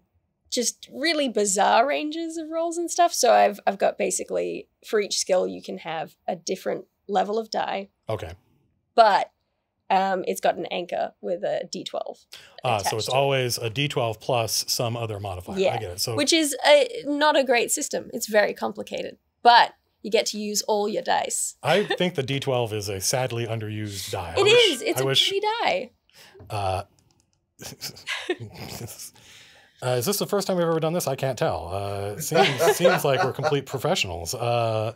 just really bizarre ranges of rolls and stuff. So I've I've got basically for each skill you can have a different level of die, Okay. but um, it's got an anchor with a D12. Ah, so it's always a D12 plus some other modifier. Yeah. I get it. So which is a, not a great system. It's very complicated, but you get to use all your dice. I think the D12 is a sadly underused die. It I is. wish- It's I a wish. pretty die. Uh, uh, is this the first time we've ever done this? I can't tell. Uh, seems, seems like we're complete professionals. Uh,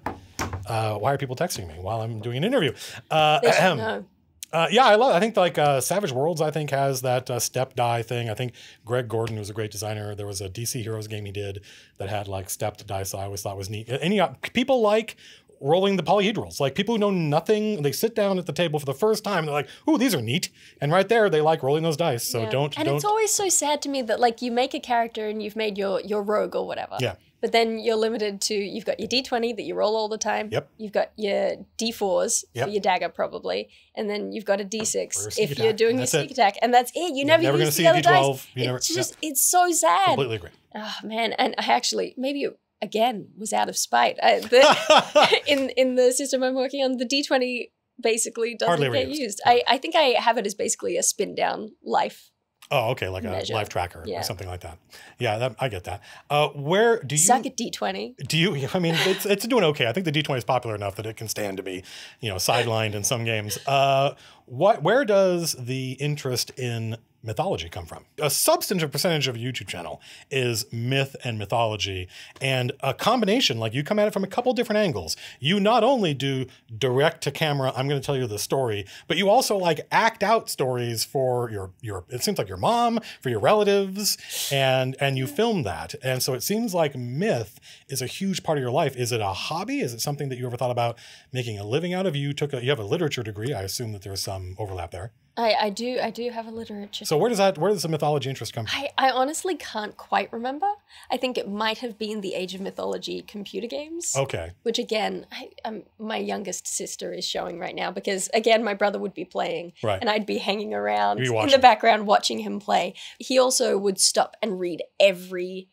uh, why are people texting me while I'm doing an interview? Uh, They should know. Uh, yeah, I love. I think like uh, Savage Worlds. I think has that uh, step die thing. I think Greg Gorden was a great designer. There was a DC Heroes game he did that had like stepped dice. I always thought was neat. Any uh, people like rolling the polyhedrals? Like people who know nothing, they sit down at the table for the first time. And they're like, "Ooh, these are neat!" And right there, they like rolling those dice. So Yeah. don't And don't. it's always so sad to me that like you make a character and you've made your your rogue or whatever. Yeah. But then you're limited to you've got your D20 that you roll all the time. Yep. You've got your D4s Yep. for your dagger probably, and then you've got a D6 sneak if you're doing your that's it. sneak attack, and that's it. You You're never, never use the a other dice. D12. You never. It's yeah, just it's so sad. completely agree. Oh man, and I actually maybe it, again was out of spite. I, the, in in the system I'm working on, the D20 basically doesn't Hardly get used. used. I, I think I have it as basically a spin down life. oh, okay, like a life tracker Yeah. or something like that. Yeah, that, I get that. Uh, where do you? Suck at D20. Do you? I mean, it's it's doing okay. I think the D20 is popular enough that it can stand to be, you know, sidelined in some games. Uh, what? Where does the interest in mythology come from? A substantive percentage of a YouTube channel is myth and mythology, and a combination. Like you come at it from a couple different angles. You not only do direct to camera, I'm going to tell you the story, but you also like act out stories for your your. It seems like your mom, for your relatives, and and you film that. And so it seems like myth is a huge part of your life. Is it a hobby? Is it something that you ever thought about making a living out of? You took a, you have a literature degree. I assume that there's some overlap there. I, I do I do have a literature. So where does that where does the mythology interest come from? I, I honestly can't quite remember. I think it might have been the Age of Mythology computer games, Okay. which again, I, um, my youngest sister is showing right now because again, my brother would be playing Right. and I'd be hanging around be in the background watching him play. He also would stop and read every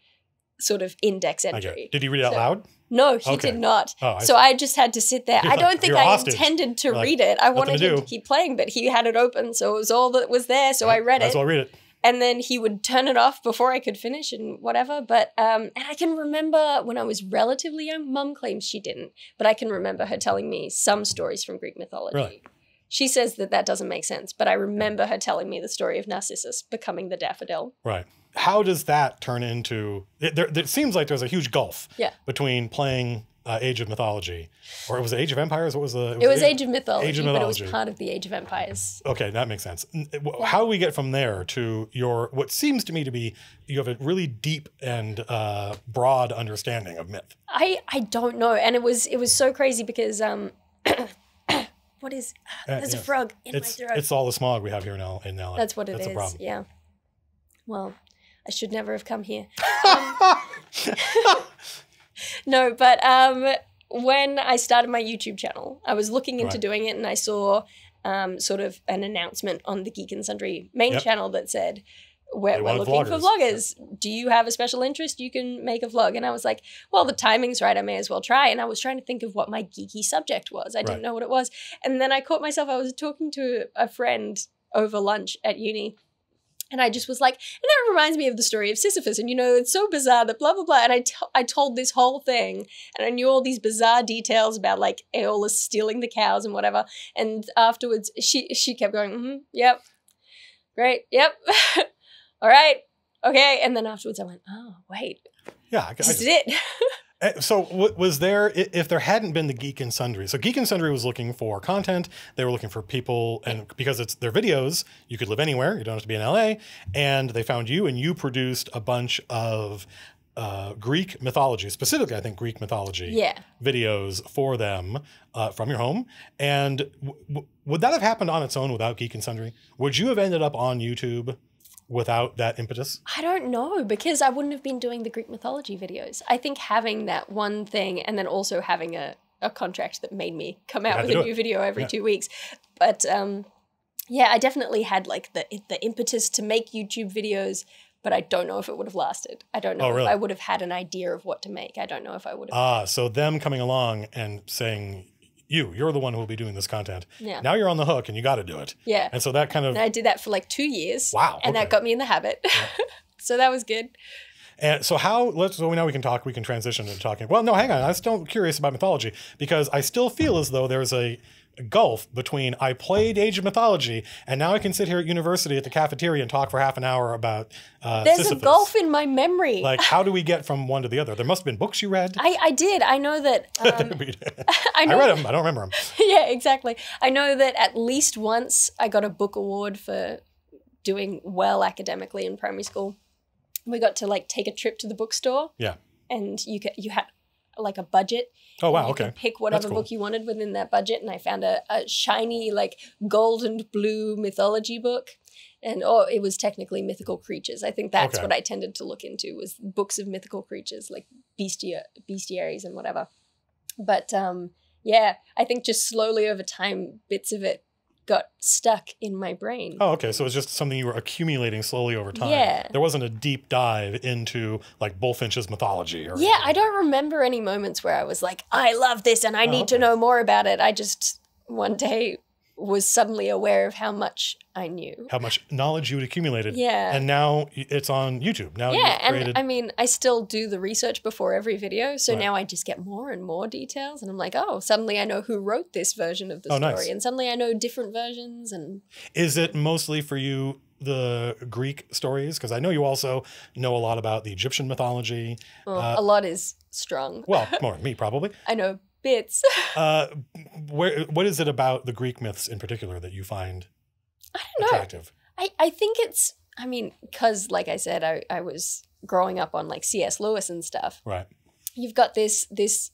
sort of index entry. Did he read it out So- loud? No, he Okay. did not. Oh, I so I just had to sit there. You're I don't think I hostage. intended to like, read it. I wanted to him to keep playing, but he had it open, so it was all that was there. So I read it, as well read it. and then he would turn it off before I could finish and whatever. But um, and I can remember when I was relatively young. Mum claims she didn't, but I can remember her telling me some stories from Greek mythology. Really? She says that that doesn't make sense, but I remember her telling me the story of Narcissus becoming the daffodil. Right. How does that turn into? It, there, it seems like there's a huge gulf Yeah. between playing uh, Age of Mythology, or it was Age of Empires? What was the? It was Age of Mythology, Age of but it Mythology. was part of the Age of Empires. Okay, that makes sense. W- How do we get from there to your what seems to me to be you have a really deep and uh, broad understanding of myth? I I don't know, and it was it was so crazy because um, what is Uh, there's a frog in It's my throat. it's all the smog we have here in in LA. That's what it is. That's a problem. Yeah. Well, I should never have come here. No, but um, when I started my YouTube channel, I was looking into Right. doing it, and I saw um, sort of an announcement on the Geek and Sundry main Yep. channel that said, "We're, we're looking for vloggers." vloggers. Do you have a special interest? You can make a vlog." And I was like, "Well, the timing's right. I may as well try." And I was trying to think of what my geeky subject was. I Right. didn't know what it was, and then I caught myself. I was talking to a friend over lunch at uni. And I just was like, and that reminds me of the story of Sisyphus. And you know, it's so bizarre that blah, blah, blah. And I, t- I told this whole thing and I knew all these bizarre details about like Aeolus stealing the cows and whatever. And afterwards, she she kept going, mm-hmm, yep, great, yep, all right, okay. And then afterwards, I went, oh wait, Yeah, I, I this is it. Uh, So, was there if there hadn't been the Geek and Sundry? So, Geek and Sundry was looking for content. They were looking for people, and because it's their videos, you could live anywhere. You don't have to be in LA. And they found you, and you produced a bunch of uh, Greek mythology, specifically, I think Greek mythology yeah. videos for them uh, from your home. And w- w- would that have happened on its own without Geek and Sundry? Would you have ended up on YouTube without that impetus? I don't know because I wouldn't have been doing the Greek mythology videos. I think having that one thing and then also having a, a contract that made me come out with a new it. video every Yeah. two weeks. But um, yeah, I definitely had like the the impetus to make YouTube videos, but I don't know if it would have lasted. I don't know Oh, really? if I would have had an idea of what to make. I don't know if I would have. Ah, so them coming along and saying, "You, you're the one who will be doing this content." yeah. Now you're on the hook, and you got to do it. yeah. And so that kind of And I did that for like two years. Wow, And okay. that got me in the habit. so that was good. And so how let's so now we can talk we can transition into talking. Well, no, hang on. I'm still curious about mythology because I still feel as though there's a gulf between I played Age of Mythology and now I can sit here at university at the cafeteria and talk for half an hour about uh, There's Sisyphus. a gulf in my memory. Like, how do we get from one to the other? There must have been books you read. I, I did. I know that. Um, I I read them. I don't remember them. yeah, exactly. I know that at least once I got a book award for doing well academically in primary school. We got to like take a trip to the bookstore. Yeah. And you you had like a budget. Oh wow, okay. pick whatever cool. book you wanted within that budget, and I found a, a shiny like gold and blue mythology book. And oh, it was technically mythical creatures. I think that's Okay. what I tended to look into was books of mythical creatures like bestia bestiaries and whatever. But um, yeah, I think just slowly over time, bits of it got stuck in my brain. Oh, okay. So it's just something you were accumulating slowly over time. Yeah. There wasn't a deep dive into like Bulfinch's mythology or Yeah, I don't remember any moments where I was like, I love this and I Oh, need to know more about it. I just one day was suddenly aware of how much I knew. how much knowledge you had accumulated. Yeah. And now it's on YouTube. Now yeah, you've created and I mean, I still do the research before every video, so Right. now I just get more and more details, and I'm like, oh, suddenly I know who wrote this version of the Oh, story, nice. and suddenly I know different versions, and Is it mostly for you the Greek stories? Because I know you also know a lot about the Egyptian mythology. well, Uh, a lot is strong. Well, more than me probably. I know bits. Uh, where what is it about the Greek myths in particular that you find I don't know. attractive? I, I think it's I mean, because like I said, I, I was growing up on like C.S. Lewis and stuff. Right. You've got this this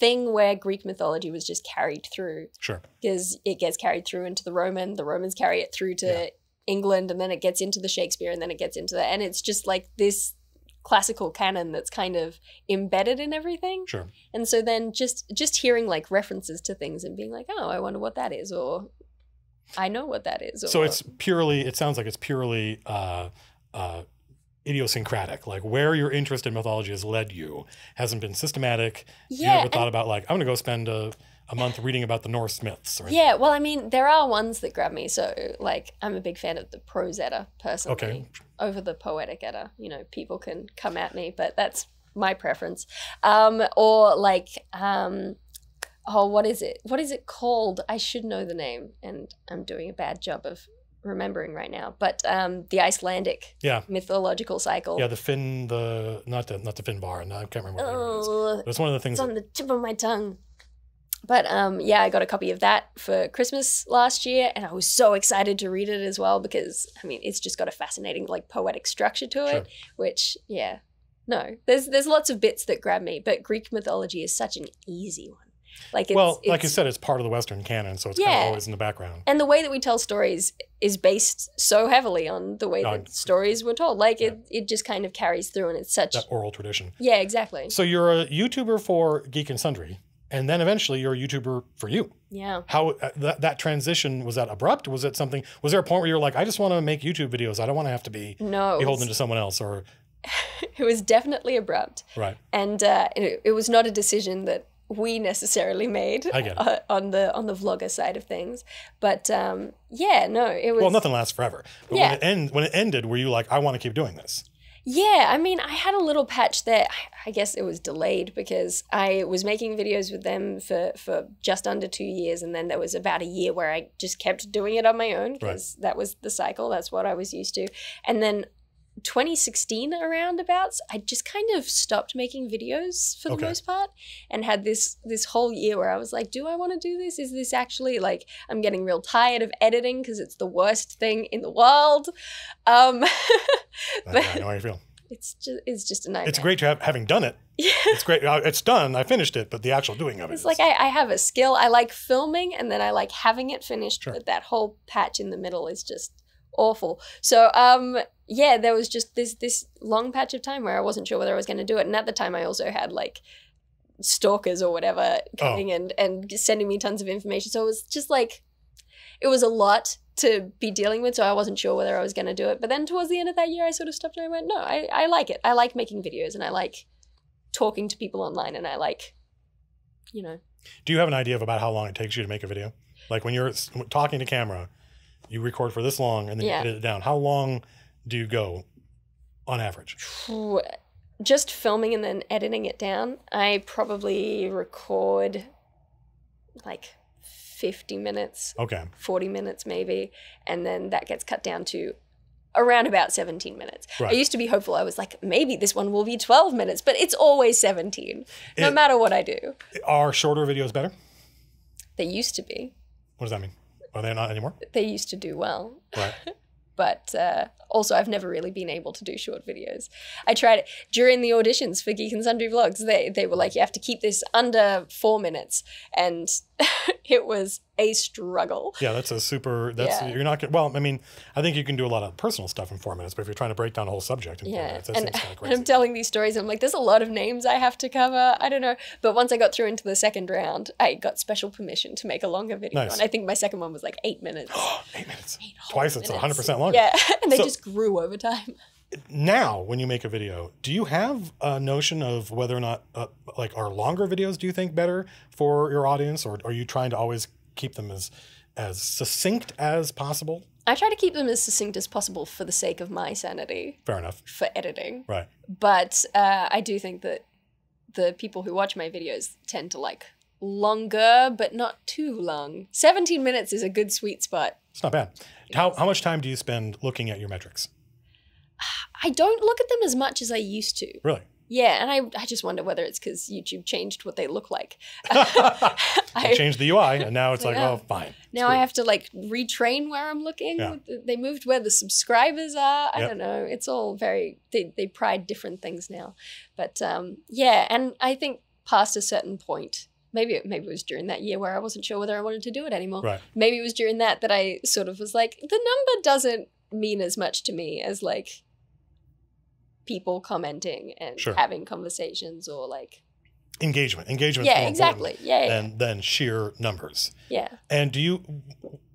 thing where Greek mythology was just carried through Sure. because it gets carried through into the Roman, the Romans carry it through to Yeah. England, and then it gets into the Shakespeare, and then it gets into the and it's just like this classical canon that's kind of embedded in everything. Sure. And so then just just hearing like references to things and being like, oh, I wonder what that is, or I know what that is. Or, So it's purely. It sounds like it's purely. Uh, uh, idiosyncratic like where your interest in mythology has led you hasn't been systematic you yeah, never thought about like i'm gonna go spend a, a month reading about the norse myths or Yeah, well, I mean, there are ones that grab me. So, like, I'm a big fan of the prose edda personally okay over the poetic edda. You know, people can come at me, but that's my preference. Um, or like, um, oh, what is it? What is it called? I should know the name, and I'm doing a bad job of remembering right now, but um, the Icelandic Yeah. mythological cycle. Yeah, the Finn, the not the not the Finn bar. No, I can't remember. What it is. Oh, it's one of the things. it's on the tip of my tongue. But um, yeah, I got a copy of that for Christmas last year, and I was so excited to read it as well because I mean, it's just got a fascinating like poetic structure to it, Sure. which yeah, no, there's there's lots of bits that grab me, but Greek mythology is such an easy one. Like it's, well, like you said, it's part of the Western canon, so it's kind of always in the background. and the way that we tell stories is based so heavily on the way On- that stories were told. Like Yeah. it, it just kind of carries through, and it's such That oral tradition. yeah, exactly, So you're a YouTuber for Geek and Sundry, and then eventually you're a YouTuber for you. yeah. How uh, that that transition was that abrupt? Was it something? Was there a point where you're like, I just want to make YouTube videos. I don't want to have to be No, beholden to someone else, or it was definitely abrupt. right? and uh, it, it was not a decision that we necessarily made I get it. uh, on the on the vlogger side of things. But um, yeah, no, it was. Well, nothing lasts forever. But Yeah. when it end, when it ended, were you like, I want to keep doing this? Yeah, I mean, I had a little patch there. I- guess it was delayed because I was making videos with them for for just under two years, and then there was about a year where I just kept doing it on my own because that was the cycle. That's what I was used to, and then. 2016 around abouts i just kind of stopped making videos for the Okay. most part and had this this whole year where i was like do i want to do this is this actually like i'm getting real tired of editing because it's the worst thing in the world um I, I know how you feel. it's just it's just a nightmare It's great to have having done it. yeah It's great. Uh, It's done. I finished it, but the actual doing of it. It's is- like I, I have a skill. I like filming and then I like having it finished. Sure. But that whole patch in the middle is just awful. So um yeah, there was just this this long patch of time where I wasn't sure whether I was going to do it. And at the time I also had like stalkers or whatever oh. coming and and sending me tons of information. So it was just like it was a lot to be dealing with, so I wasn't sure whether I was going to do it. But then towards the end of that year, I sort of stopped and I went, no, I, I like it. I like making videos and I like talking to people online and I like, you know, Do you have an idea of about how long it takes you to make a video? Like when you're talking to camera, you record for this long and then Yeah. you edit it down. How long do you go on average? Just filming and then editing it down, I probably record like 50 minutes, Okay. 40 minutes maybe, and then that gets cut down to around about 17 minutes. I used to be hopeful. I was like, maybe this one will be 12 minutes, but it's always 17, no It- matter what I do. Are shorter videos better? They used to be. What does that mean? Are they not anymore? They used to do well. Right. but uh, also I've never really been able to do short videos. I tried it during the auditions for Geek and Sundry Vlogs. They they were like, you have to keep this under four minutes, and it was a struggle. Yeah, that's a super. That's Yeah. you're not. gonna- Well, I mean, I think you can do a lot of personal stuff in four minutes, but if you're trying to break down a whole subject in four Yeah, minutes, that and, seems kind of and. I'm telling these stories. I'm like, there's a lot of names I have to cover. I don't know, but once I got through into the second round, I got special permission to make a longer video, Nice. and I think my second one was like eight minutes. Eight minutes. Eight Twice it's minutes. 100 percent longer. Yeah, and they So- just grew over time. now when you make a video do you have a notion of whether or not uh, like are longer videos do you think better for your audience or are you trying to always keep them as as succinct as possible I try to keep them as succinct as possible for the sake of my sanity fair enough for editing. right but uh, I do think that the people who watch my videos tend to like longer, but not too long. 17 minutes is a good sweet spot. it's not bad how, how much time do you spend looking at your metrics I don't look at them as much as I used to. really Yeah, and I, I just wonder whether it's because YouTube changed what they look like. they I, changed the ui and now it's like Yeah. oh fine now I have to like retrain where I'm looking. Yeah. They moved where the subscribers are. I Yep. don't know. It's all very they they pride different things now. But um yeah, and I think past a certain point, maybe it, maybe it was during that year where I wasn't sure whether I wanted to do it anymore. right Maybe it was during that that I sort of was like the number doesn't mean as much to me as like people commenting and Sure. having conversations or like engagement engagement yeah, exactly. Yeah, yeah. than than sheer numbers yeah. And do you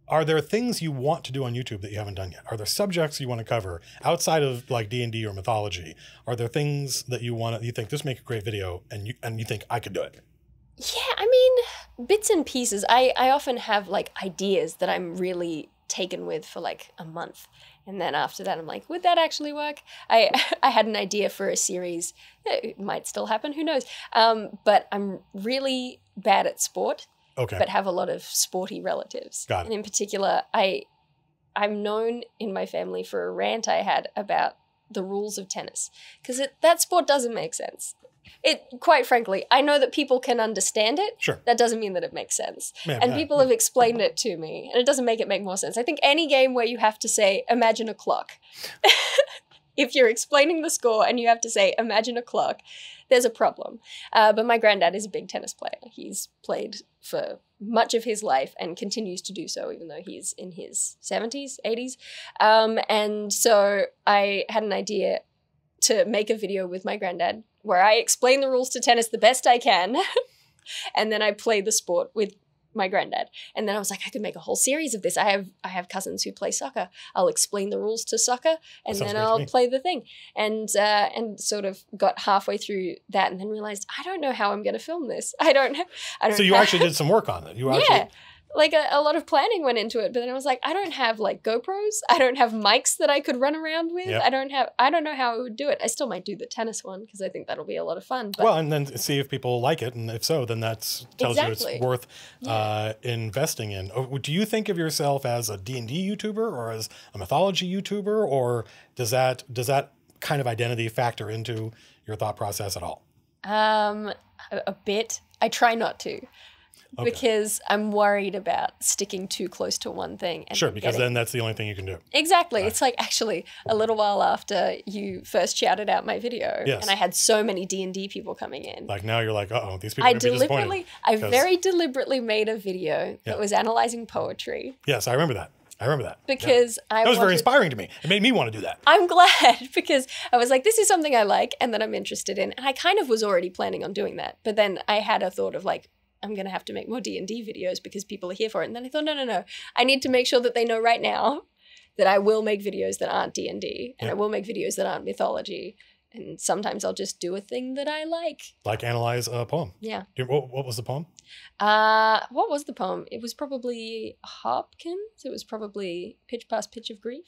are there things you want to do on YouTube that you haven't done yet? Are there subjects you want to cover outside of like D and D or mythology? Are there things that you want to you think this make a great video and you and you think I could do it? Yeah, I mean, bits and pieces. I, I often have like ideas that I'm really taken with for like a month. And then after that, I'm like, would that actually work? I, I had an idea for a series. It might still happen, who knows? Um, but I'm really bad at sport, Okay. but have a lot of sporty relatives. Got it. And in particular, I I'm known in my family for a rant I had about the rules of tennis because that sport doesn't make sense. It quite frankly, I know that people can understand it. Sure. That doesn't mean that it makes sense. Yeah, And yeah. people have explained it to me, and it doesn't make it make more sense. I think any game where you have to say, imagine a clock, if you're explaining the score and you have to say, imagine a clock, there's a problem. Uh, but my granddad is a big tennis player. He's played for much of his life and continues to do so, even though he's in his 70s, 80s. Um, and so I had an idea to make a video with my granddad where I explain the rules to tennis the best I can. and then I play the sport with my granddad. And then I was like, I could make a whole series of this. I have I have cousins who play soccer. I'll explain the rules to soccer, and then I'll play the thing. And uh, and sort of got halfway through that, and then realized I don't know how I'm going to film this. I don't. Know. I don't. So you have- actually did some work on it. You actually yeah. Like a, a lot of planning went into it, but then I was like, I don't have like GoPros. I don't have mics that I could run around with. Yep. I don't have. I don't know how I would do it. I still might do the tennis one because I think that'll be a lot of fun. But well, and then see if people like it, and if so, then that tells you it's worth Yeah. uh, investing in. Oh, Do you think of yourself as a D and D YouTuber or as a mythology YouTuber, or does that does that kind of identity factor into your thought process at all? Um, a, a bit. I try not to Okay. because I'm worried about sticking too close to one thing. Sure, because getting- then that's the only thing you can do. exactly. Right. It's like actually a little while after you first shouted out my video, Yes. and I had so many D and D people coming in. Like now you're like, uh oh, these people I gonna be disappointed. deliberately, I 'cause- very deliberately made a video Yeah. that was analyzing poetry Yes, I remember that. I remember that. Yeah. because I that was very inspiring to me. It made me want to do that. I'm glad because I was like, this is something I like and that I'm interested in. And I kind of was already planning on doing that. But then I had a thought of like, I'm going to have to make more D&D videos because people are here for it. And then I thought, no, no, no. I need to make sure that they know right now that I will make videos that aren't D&D and I will make videos that aren't mythology. And sometimes I'll just do a thing that I like. Like analyze a poem. Yeah. Do you- What, what was the poem? Uh, what was the poem? It was probably Hopkins. It was probably Pitch Past Pitch of Grief.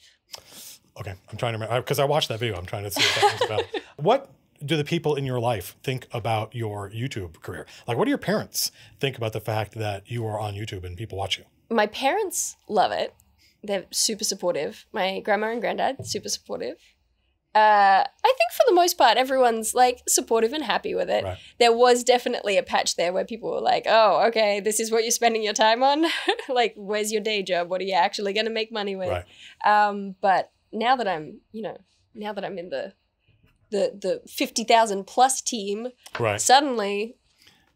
Okay, I'm trying to remember because I watched that video. I'm trying to see what that was about. What do the people in your life think about your YouTube career? Like, what do your parents think about the fact that you are on YouTube and people watch you? my parents love it. They're super supportive. My grandma and granddad super supportive. Uh, I think for the most part, everyone's like supportive and happy with it. Right. There was definitely a patch there where people were like, "Oh, okay, this is what you're spending your time on. like, where's your day job? What are you actually going to make money with?" Right. Um, but now that I'm, you know, now that I'm in the the the fifty thousand plus team, Right. suddenly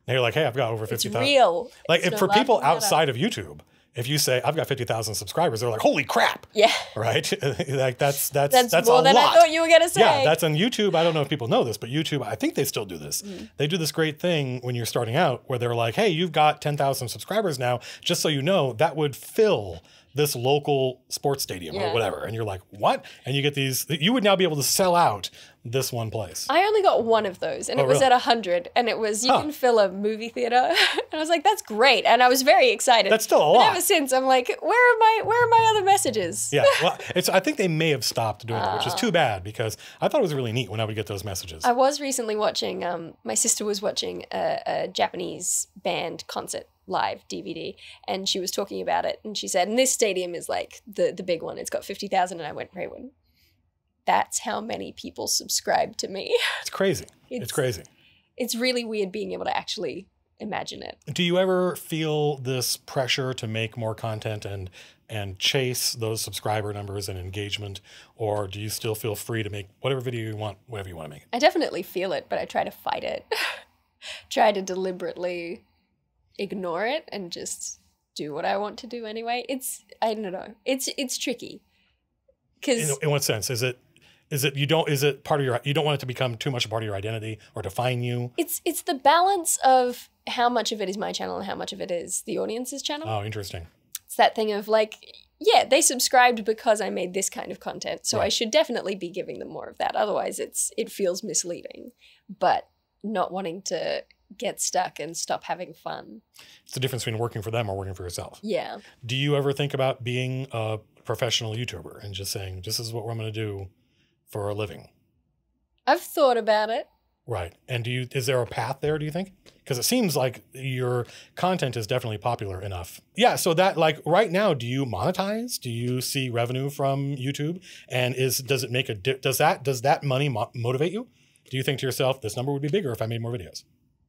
you're like, hey, I've got over it's fifty thousand. real. Like, if no for people outside of YouTube, if you say I've got fifty thousand subscribers, they're like, holy crap, yeah, right? like that's that's that's, that's, more a than lot. I thought you were to say. Yeah, that's on YouTube. I don't know if people know this, but YouTube, I think they still do this. Mm. They do this great thing when you're starting out where they're like, hey, you've got 10,000 subscribers now. Just so you know, that would fill this local sports stadium or whatever. And you're like, what? And you get these, you would now be able to sell out this one place. I only got one of those, and Oh, it was really? at a hundred, and it was you Huh. can fill a movie theater, and I was like, "That's great," and I was very excited. That's still a lot. ever since, I'm like, "Where are my Where are my other messages?" Yeah, well, it's. I think they may have stopped doing that, which is Ah. too bad because I thought it was really neat when I would get those messages. I was recently watching. Um, my sister was watching a, a Japanese band concert live DVD, and she was talking about it, and she said, "And this stadium is like the the big one. It's got fifty thousand. And I went, "Raywin, that's how many people subscribe to me." it's crazy. It's, It's- crazy. it's really weird being able to actually imagine it. Do you ever feel this pressure to make more content and and chase those subscriber numbers and engagement, or do you still feel free to make whatever video you want, whatever you want to make? I definitely feel it, but I try to fight it. try to deliberately ignore it and just do what I want to do anyway. It's I don't know. It's it's tricky. In, Cuz in what sense is it? Is it you don't? Is it part of your? You don't want it to become too much a part of your identity or define you? it's it's the balance of how much of it is my channel and how much of it is the audience's channel. Oh, interesting. It's that thing of like yeah, they subscribed because I made this kind of content. So I should definitely be giving them more of that. Otherwise it's it feels misleading. But not wanting to get stuck and stop having fun. It's the difference between working for them or working for yourself. Yeah. Do you ever think about being a professional YouTuber and just saying, "This is what I'm going to do for a living"? I've thought about it. Right. And do you is there a path there, do you think? Because it seems like your content is definitely popular enough. Yeah, so that like right now do you monetize? Do you see revenue from YouTube? And is does it make a does that does that money mo- motivate you? Do you think to yourself this number would be bigger if I made more videos?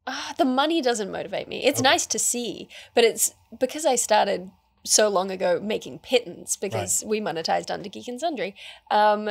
Ah, the money doesn't motivate me. It's Okay. nice to see, but it's because I started so long ago making pittance because we monetized under Geek and Sundry. Um,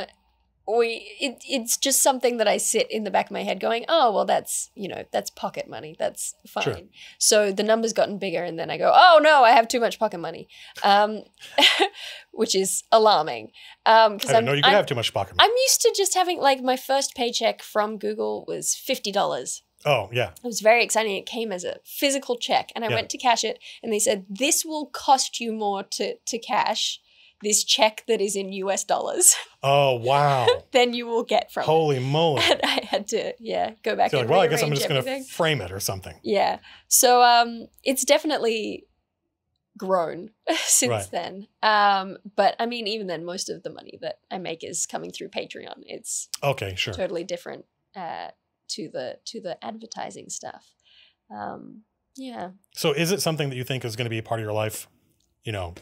we it, it's just something that I sit in the back of my head going, oh well, that's you know that's pocket money, that's fine. Sure. So the number's gotten bigger, and then I go, oh no, I have too much pocket money, um, which is alarming. Um, I because I'm know you could I'm, have too much pocket money. I'm used to just having like my first paycheck from Google was fifty dollars. oh, yeah. It was very exciting. It came as a physical check, and I Yeah. went to cash it, and they said this will cost you more to to cash this check that is in US dollars Oh, wow. then you will get from. it. Holy moly. And I had to, yeah, go back So like, well, I guess I'm just going to frame it or something. Yeah. So um, it's definitely grown since Right. then. Um, but I mean, even then, most of the money that I make is coming through Patreon. It's Okay, sure. totally different uh, to the to the advertising stuff. Um, yeah, So is it something that you think is going to be a part of your life, you know,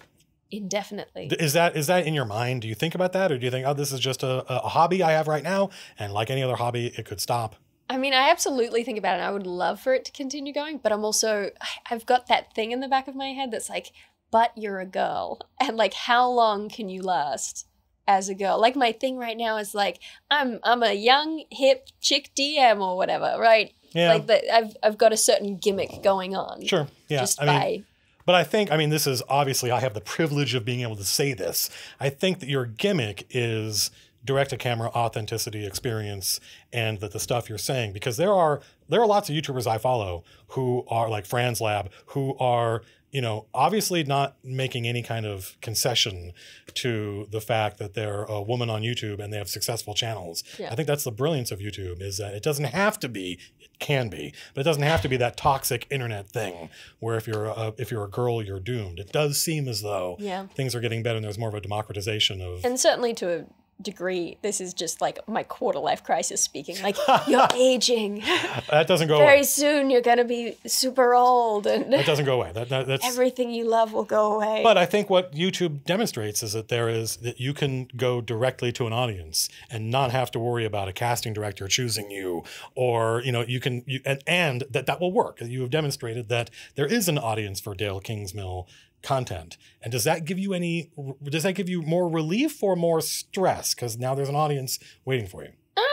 indefinitely. Is that is that in your mind? Do you think about that, or do you think, oh, this is just a, a hobby I have right now, and like any other hobby, it could stop? I mean, I absolutely think about it. and I would love for it to continue going, but I'm also I've got that thing in the back of my head that's like, but you're a girl, and like, how long can you last as a girl? Like my thing right now is like, I'm I'm a young hip chick DM or whatever, right? Yeah, Like that, I've I've got a certain gimmick going on. sure. Yeah, Just I mean, by but I think, I mean, this is obviously I have the privilege of being able to say this. I think that your gimmick is direct to camera authenticity experience and that the stuff you're saying because there are there are lots of YouTubers I follow who are like Franz Lab who are you know obviously not making any kind of concession to the fact that they're a woman on YouTube and they have successful channels. Yeah. I think that's the brilliance of YouTube is that it doesn't have to be it can be but it doesn't have to be that toxic internet thing where if you're a, if you're a girl you're doomed. It does seem as though yeah. things are getting better and there's more of a democratization of And certainly to a degree, this is just like my quarter life crisis speaking. Like you're aging. that doesn't go Very away. soon you're gonna be super old and That doesn't go away. That, that that's everything you love will go away. But I think what YouTube demonstrates is that there is that you can go directly to an audience and not have to worry about a casting director choosing you, or you know you can you, and and that that will work. You have demonstrated that there is an audience for Dael Kingsmill content. And does that give you any? Does that give you more relief or more stress? Because now there's an audience waiting for you. um,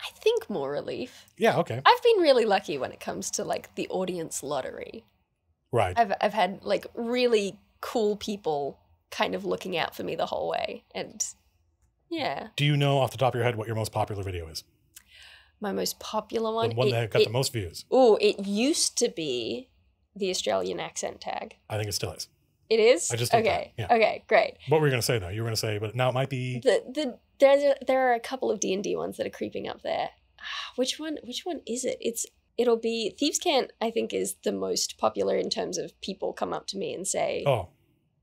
I think more relief. Yeah. Okay. I've been really lucky when it comes to like the audience lottery. Right. I've I've had like really cool people kind of looking out for me the whole way, and yeah, Do you know off the top of your head what your most popular video is? my most popular one. The one it- that got it- the most views. Oh, it used to be the Australian accent tag. I think it still is. It is. I just okay. yeah. Okay. Great. What were you going to say though? You were going to say, but now it might be. The the there's a, there are a couple of D and D ones that are creeping up there. Ah, Which one? Which one is it? It's it'll be Thieves Cant. I think is the most popular in terms of people come up to me and say Oh,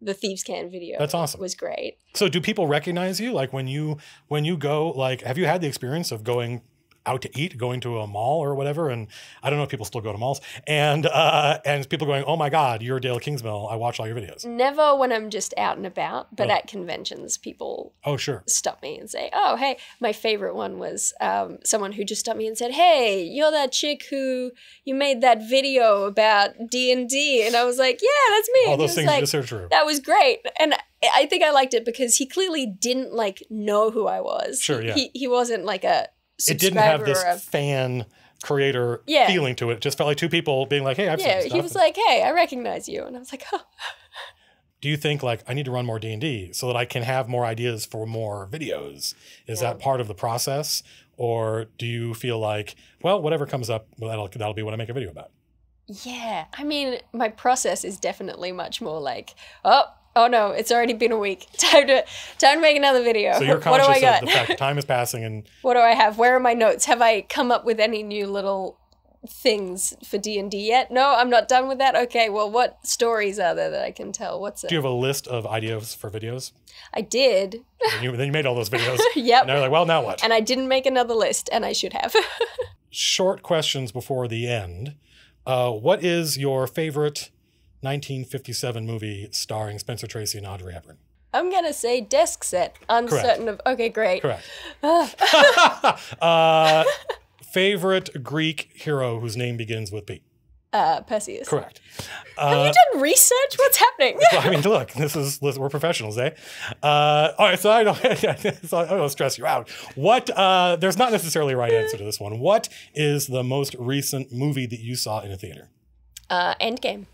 the Thieves Can video. That's awesome. Was great. So do people recognize you? Like when you when you go like have you had the experience of going out to eat, going to a mall or whatever? And I don't know if people still go to malls. And uh and people going, Oh my God, you're Dael Kingsmill. I watch all your videos. Never when I'm just out and about, but Oh. at conventions, people Oh sure. stop me and say, "Oh, hey." My favorite one was um, someone who just stopped me and said, "Hey, you're that chick who you made that video about D and D," and I was like, "Yeah, that's me." All And those things like, just are true. that was great, and I- I think I liked it because he clearly didn't like know who I was. Sure, yeah. He he wasn't like a It didn't have this a fan creator Yeah. feeling to it. It just felt like two people being like, Hey, I've yeah, he was like, "Hey, I recognize you," and I was like, "Oh, do you think like I need to run more D and D so that I can have more ideas for more videos? Is Yeah. that part of the process, or do you feel like, well, whatever comes up, well, that'll that'll be what I make a video about? yeah." I mean, my process is definitely much more like, "Oh." Oh no! It's already been a week. Time to time to make another video. So you're what do I conscious got? of the fact that time is passing, and what do I have? Where are my notes? Have I come up with any new little things for D and D yet? No, I'm not done with that. Okay, well, what stories are there that I can tell? What's do you have a list of ideas for videos? I did. And you, then you made all those videos. yep. And they're like, well, now what? And I didn't make another list, and I should have. short questions before the end. Uh, what is your favorite 1957 movie starring Spencer Tracy and Audrey Hepburn? I'm gonna say desk set. Uncertain of. Okay, great. Correct. uh, favorite Greek hero whose name begins with P. Uh, Perseus. Correct. Have Uh, you done research? What's happening? I mean, look, this is we're professionals, eh? Uh, all right, so I don't, so I don't stress you out. What? Uh, there's not necessarily a right answer to this one. What is the most recent movie that you saw in a theater, Uh, Endgame.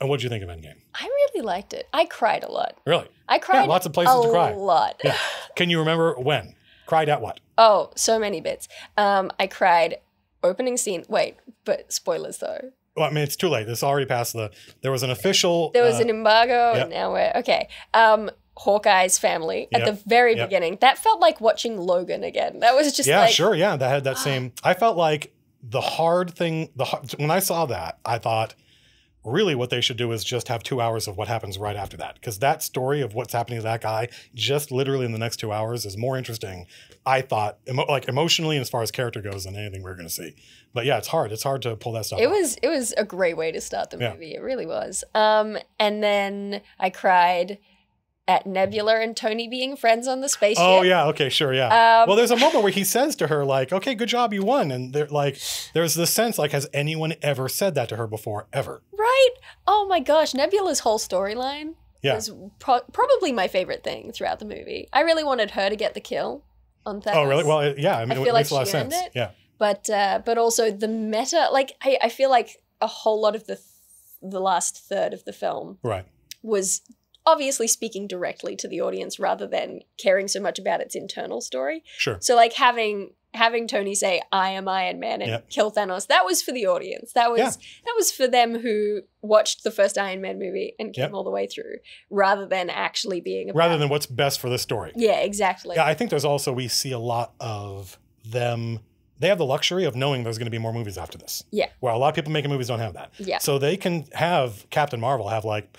And what did you think of Endgame? I really liked it. I cried a lot. Really? I cried. lots of places a to cry. A lot. Yeah. Can you remember when? Cried at what? Oh, so many bits. Um, I cried opening scene. Wait, but spoilers though. Well, I mean, it's too late. This already passed the. There was an official. There was uh, an embargo, yep. and now we're okay. Um, Hawkeye's family at Yep, the very yep. beginning. That felt like watching Logan again. That was just yeah, like sure. Yeah, that had that same. I felt like the hard thing. The when I saw that, I thought, really, what they should do is just have two hours of what happens right after that, because that story of what's happening to that guy, just literally in the next two hours, is more interesting. I thought, emo- like emotionally and as far as character goes, than anything we are going to see. But yeah, it's hard. It's hard to pull that stuff. It was it was a great way to start the Yeah. movie. It really was. Um, and then I cried at Nebula and Tony being friends on the spaceship. Oh yeah. Okay. Sure. Yeah. Um, well, there's a moment where he says to her, like, "Okay, good job, you won," and they're like, there's this sense, like, has anyone ever said that to her before, ever? Right? Oh my gosh, Nebula's whole storyline Yeah. was pro- probably my favorite thing throughout the movie. I really wanted her to get the kill on Thanos. Oh, really? Well, yeah. I mean, I it feel makes like a lot of sense. it. Yeah. but uh, but also the meta. Like I, I feel like a whole lot of the the last third of the film Right. was obviously speaking directly to the audience rather than caring so much about its internal story. Sure. So like having having Tony say I am Iron Man and Yep. kill Thanos, that was for the audience. That was Yeah. that was for them who watched the first Iron Man movie and came Yep. all the way through, rather than actually being about Rather than what's best for the story. Yeah, exactly. Yeah, I think there's also we see a lot of them. They have the luxury of knowing there's going to be more movies after this. Yeah. Where a lot of people making movies don't have that. Yeah. So they can have Captain Marvel have like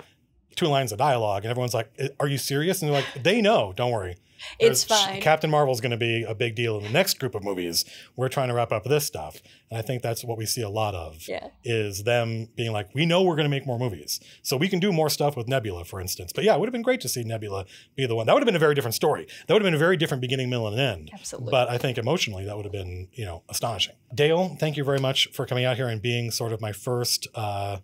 two lines of dialogue, and everyone's like, "Are you serious?" And they're like, "They know. Don't worry." it's There's- fine. Captain Marvel's going to be a big deal in the next group of movies. We're trying to wrap up this stuff, and I think that's what we see a lot of. yeah. Is them being like, we know we're going to make more movies, so we can do more stuff with Nebula, for instance. But yeah, it would have been great to see Nebula be the one. That would have been a very different story. That would have been a very different beginning, middle, and end. Absolutely. But I think emotionally, that would have been you know astonishing. Dael, thank you very much for coming out here and being sort of my first. Uh,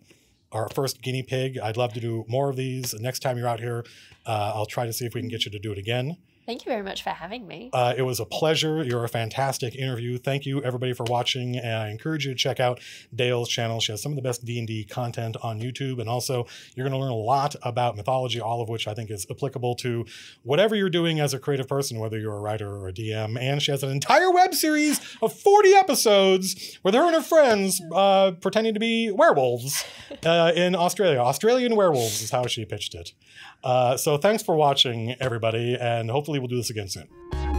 our first guinea pig. I'd love to do more of these. Next time you're out here, uh, I'll try to see if we can get you to do it again. Thank you very much for having me. Uh, it was a pleasure. You're a fantastic interview. Thank you everybody for watching, and I encourage you to check out Dael's channel. She has some of the best D and D content on YouTube, and also you're going to learn a lot about mythology, all of which I think is applicable to whatever you're doing as a creative person, whether you're a writer or a DM. And she has an entire web series of 40 episodes with her and her friends uh, pretending to be werewolves uh, in Australia. Australian werewolves is how she pitched it. Uh, so thanks for watching, everybody, and hopefully we'll do this again soon.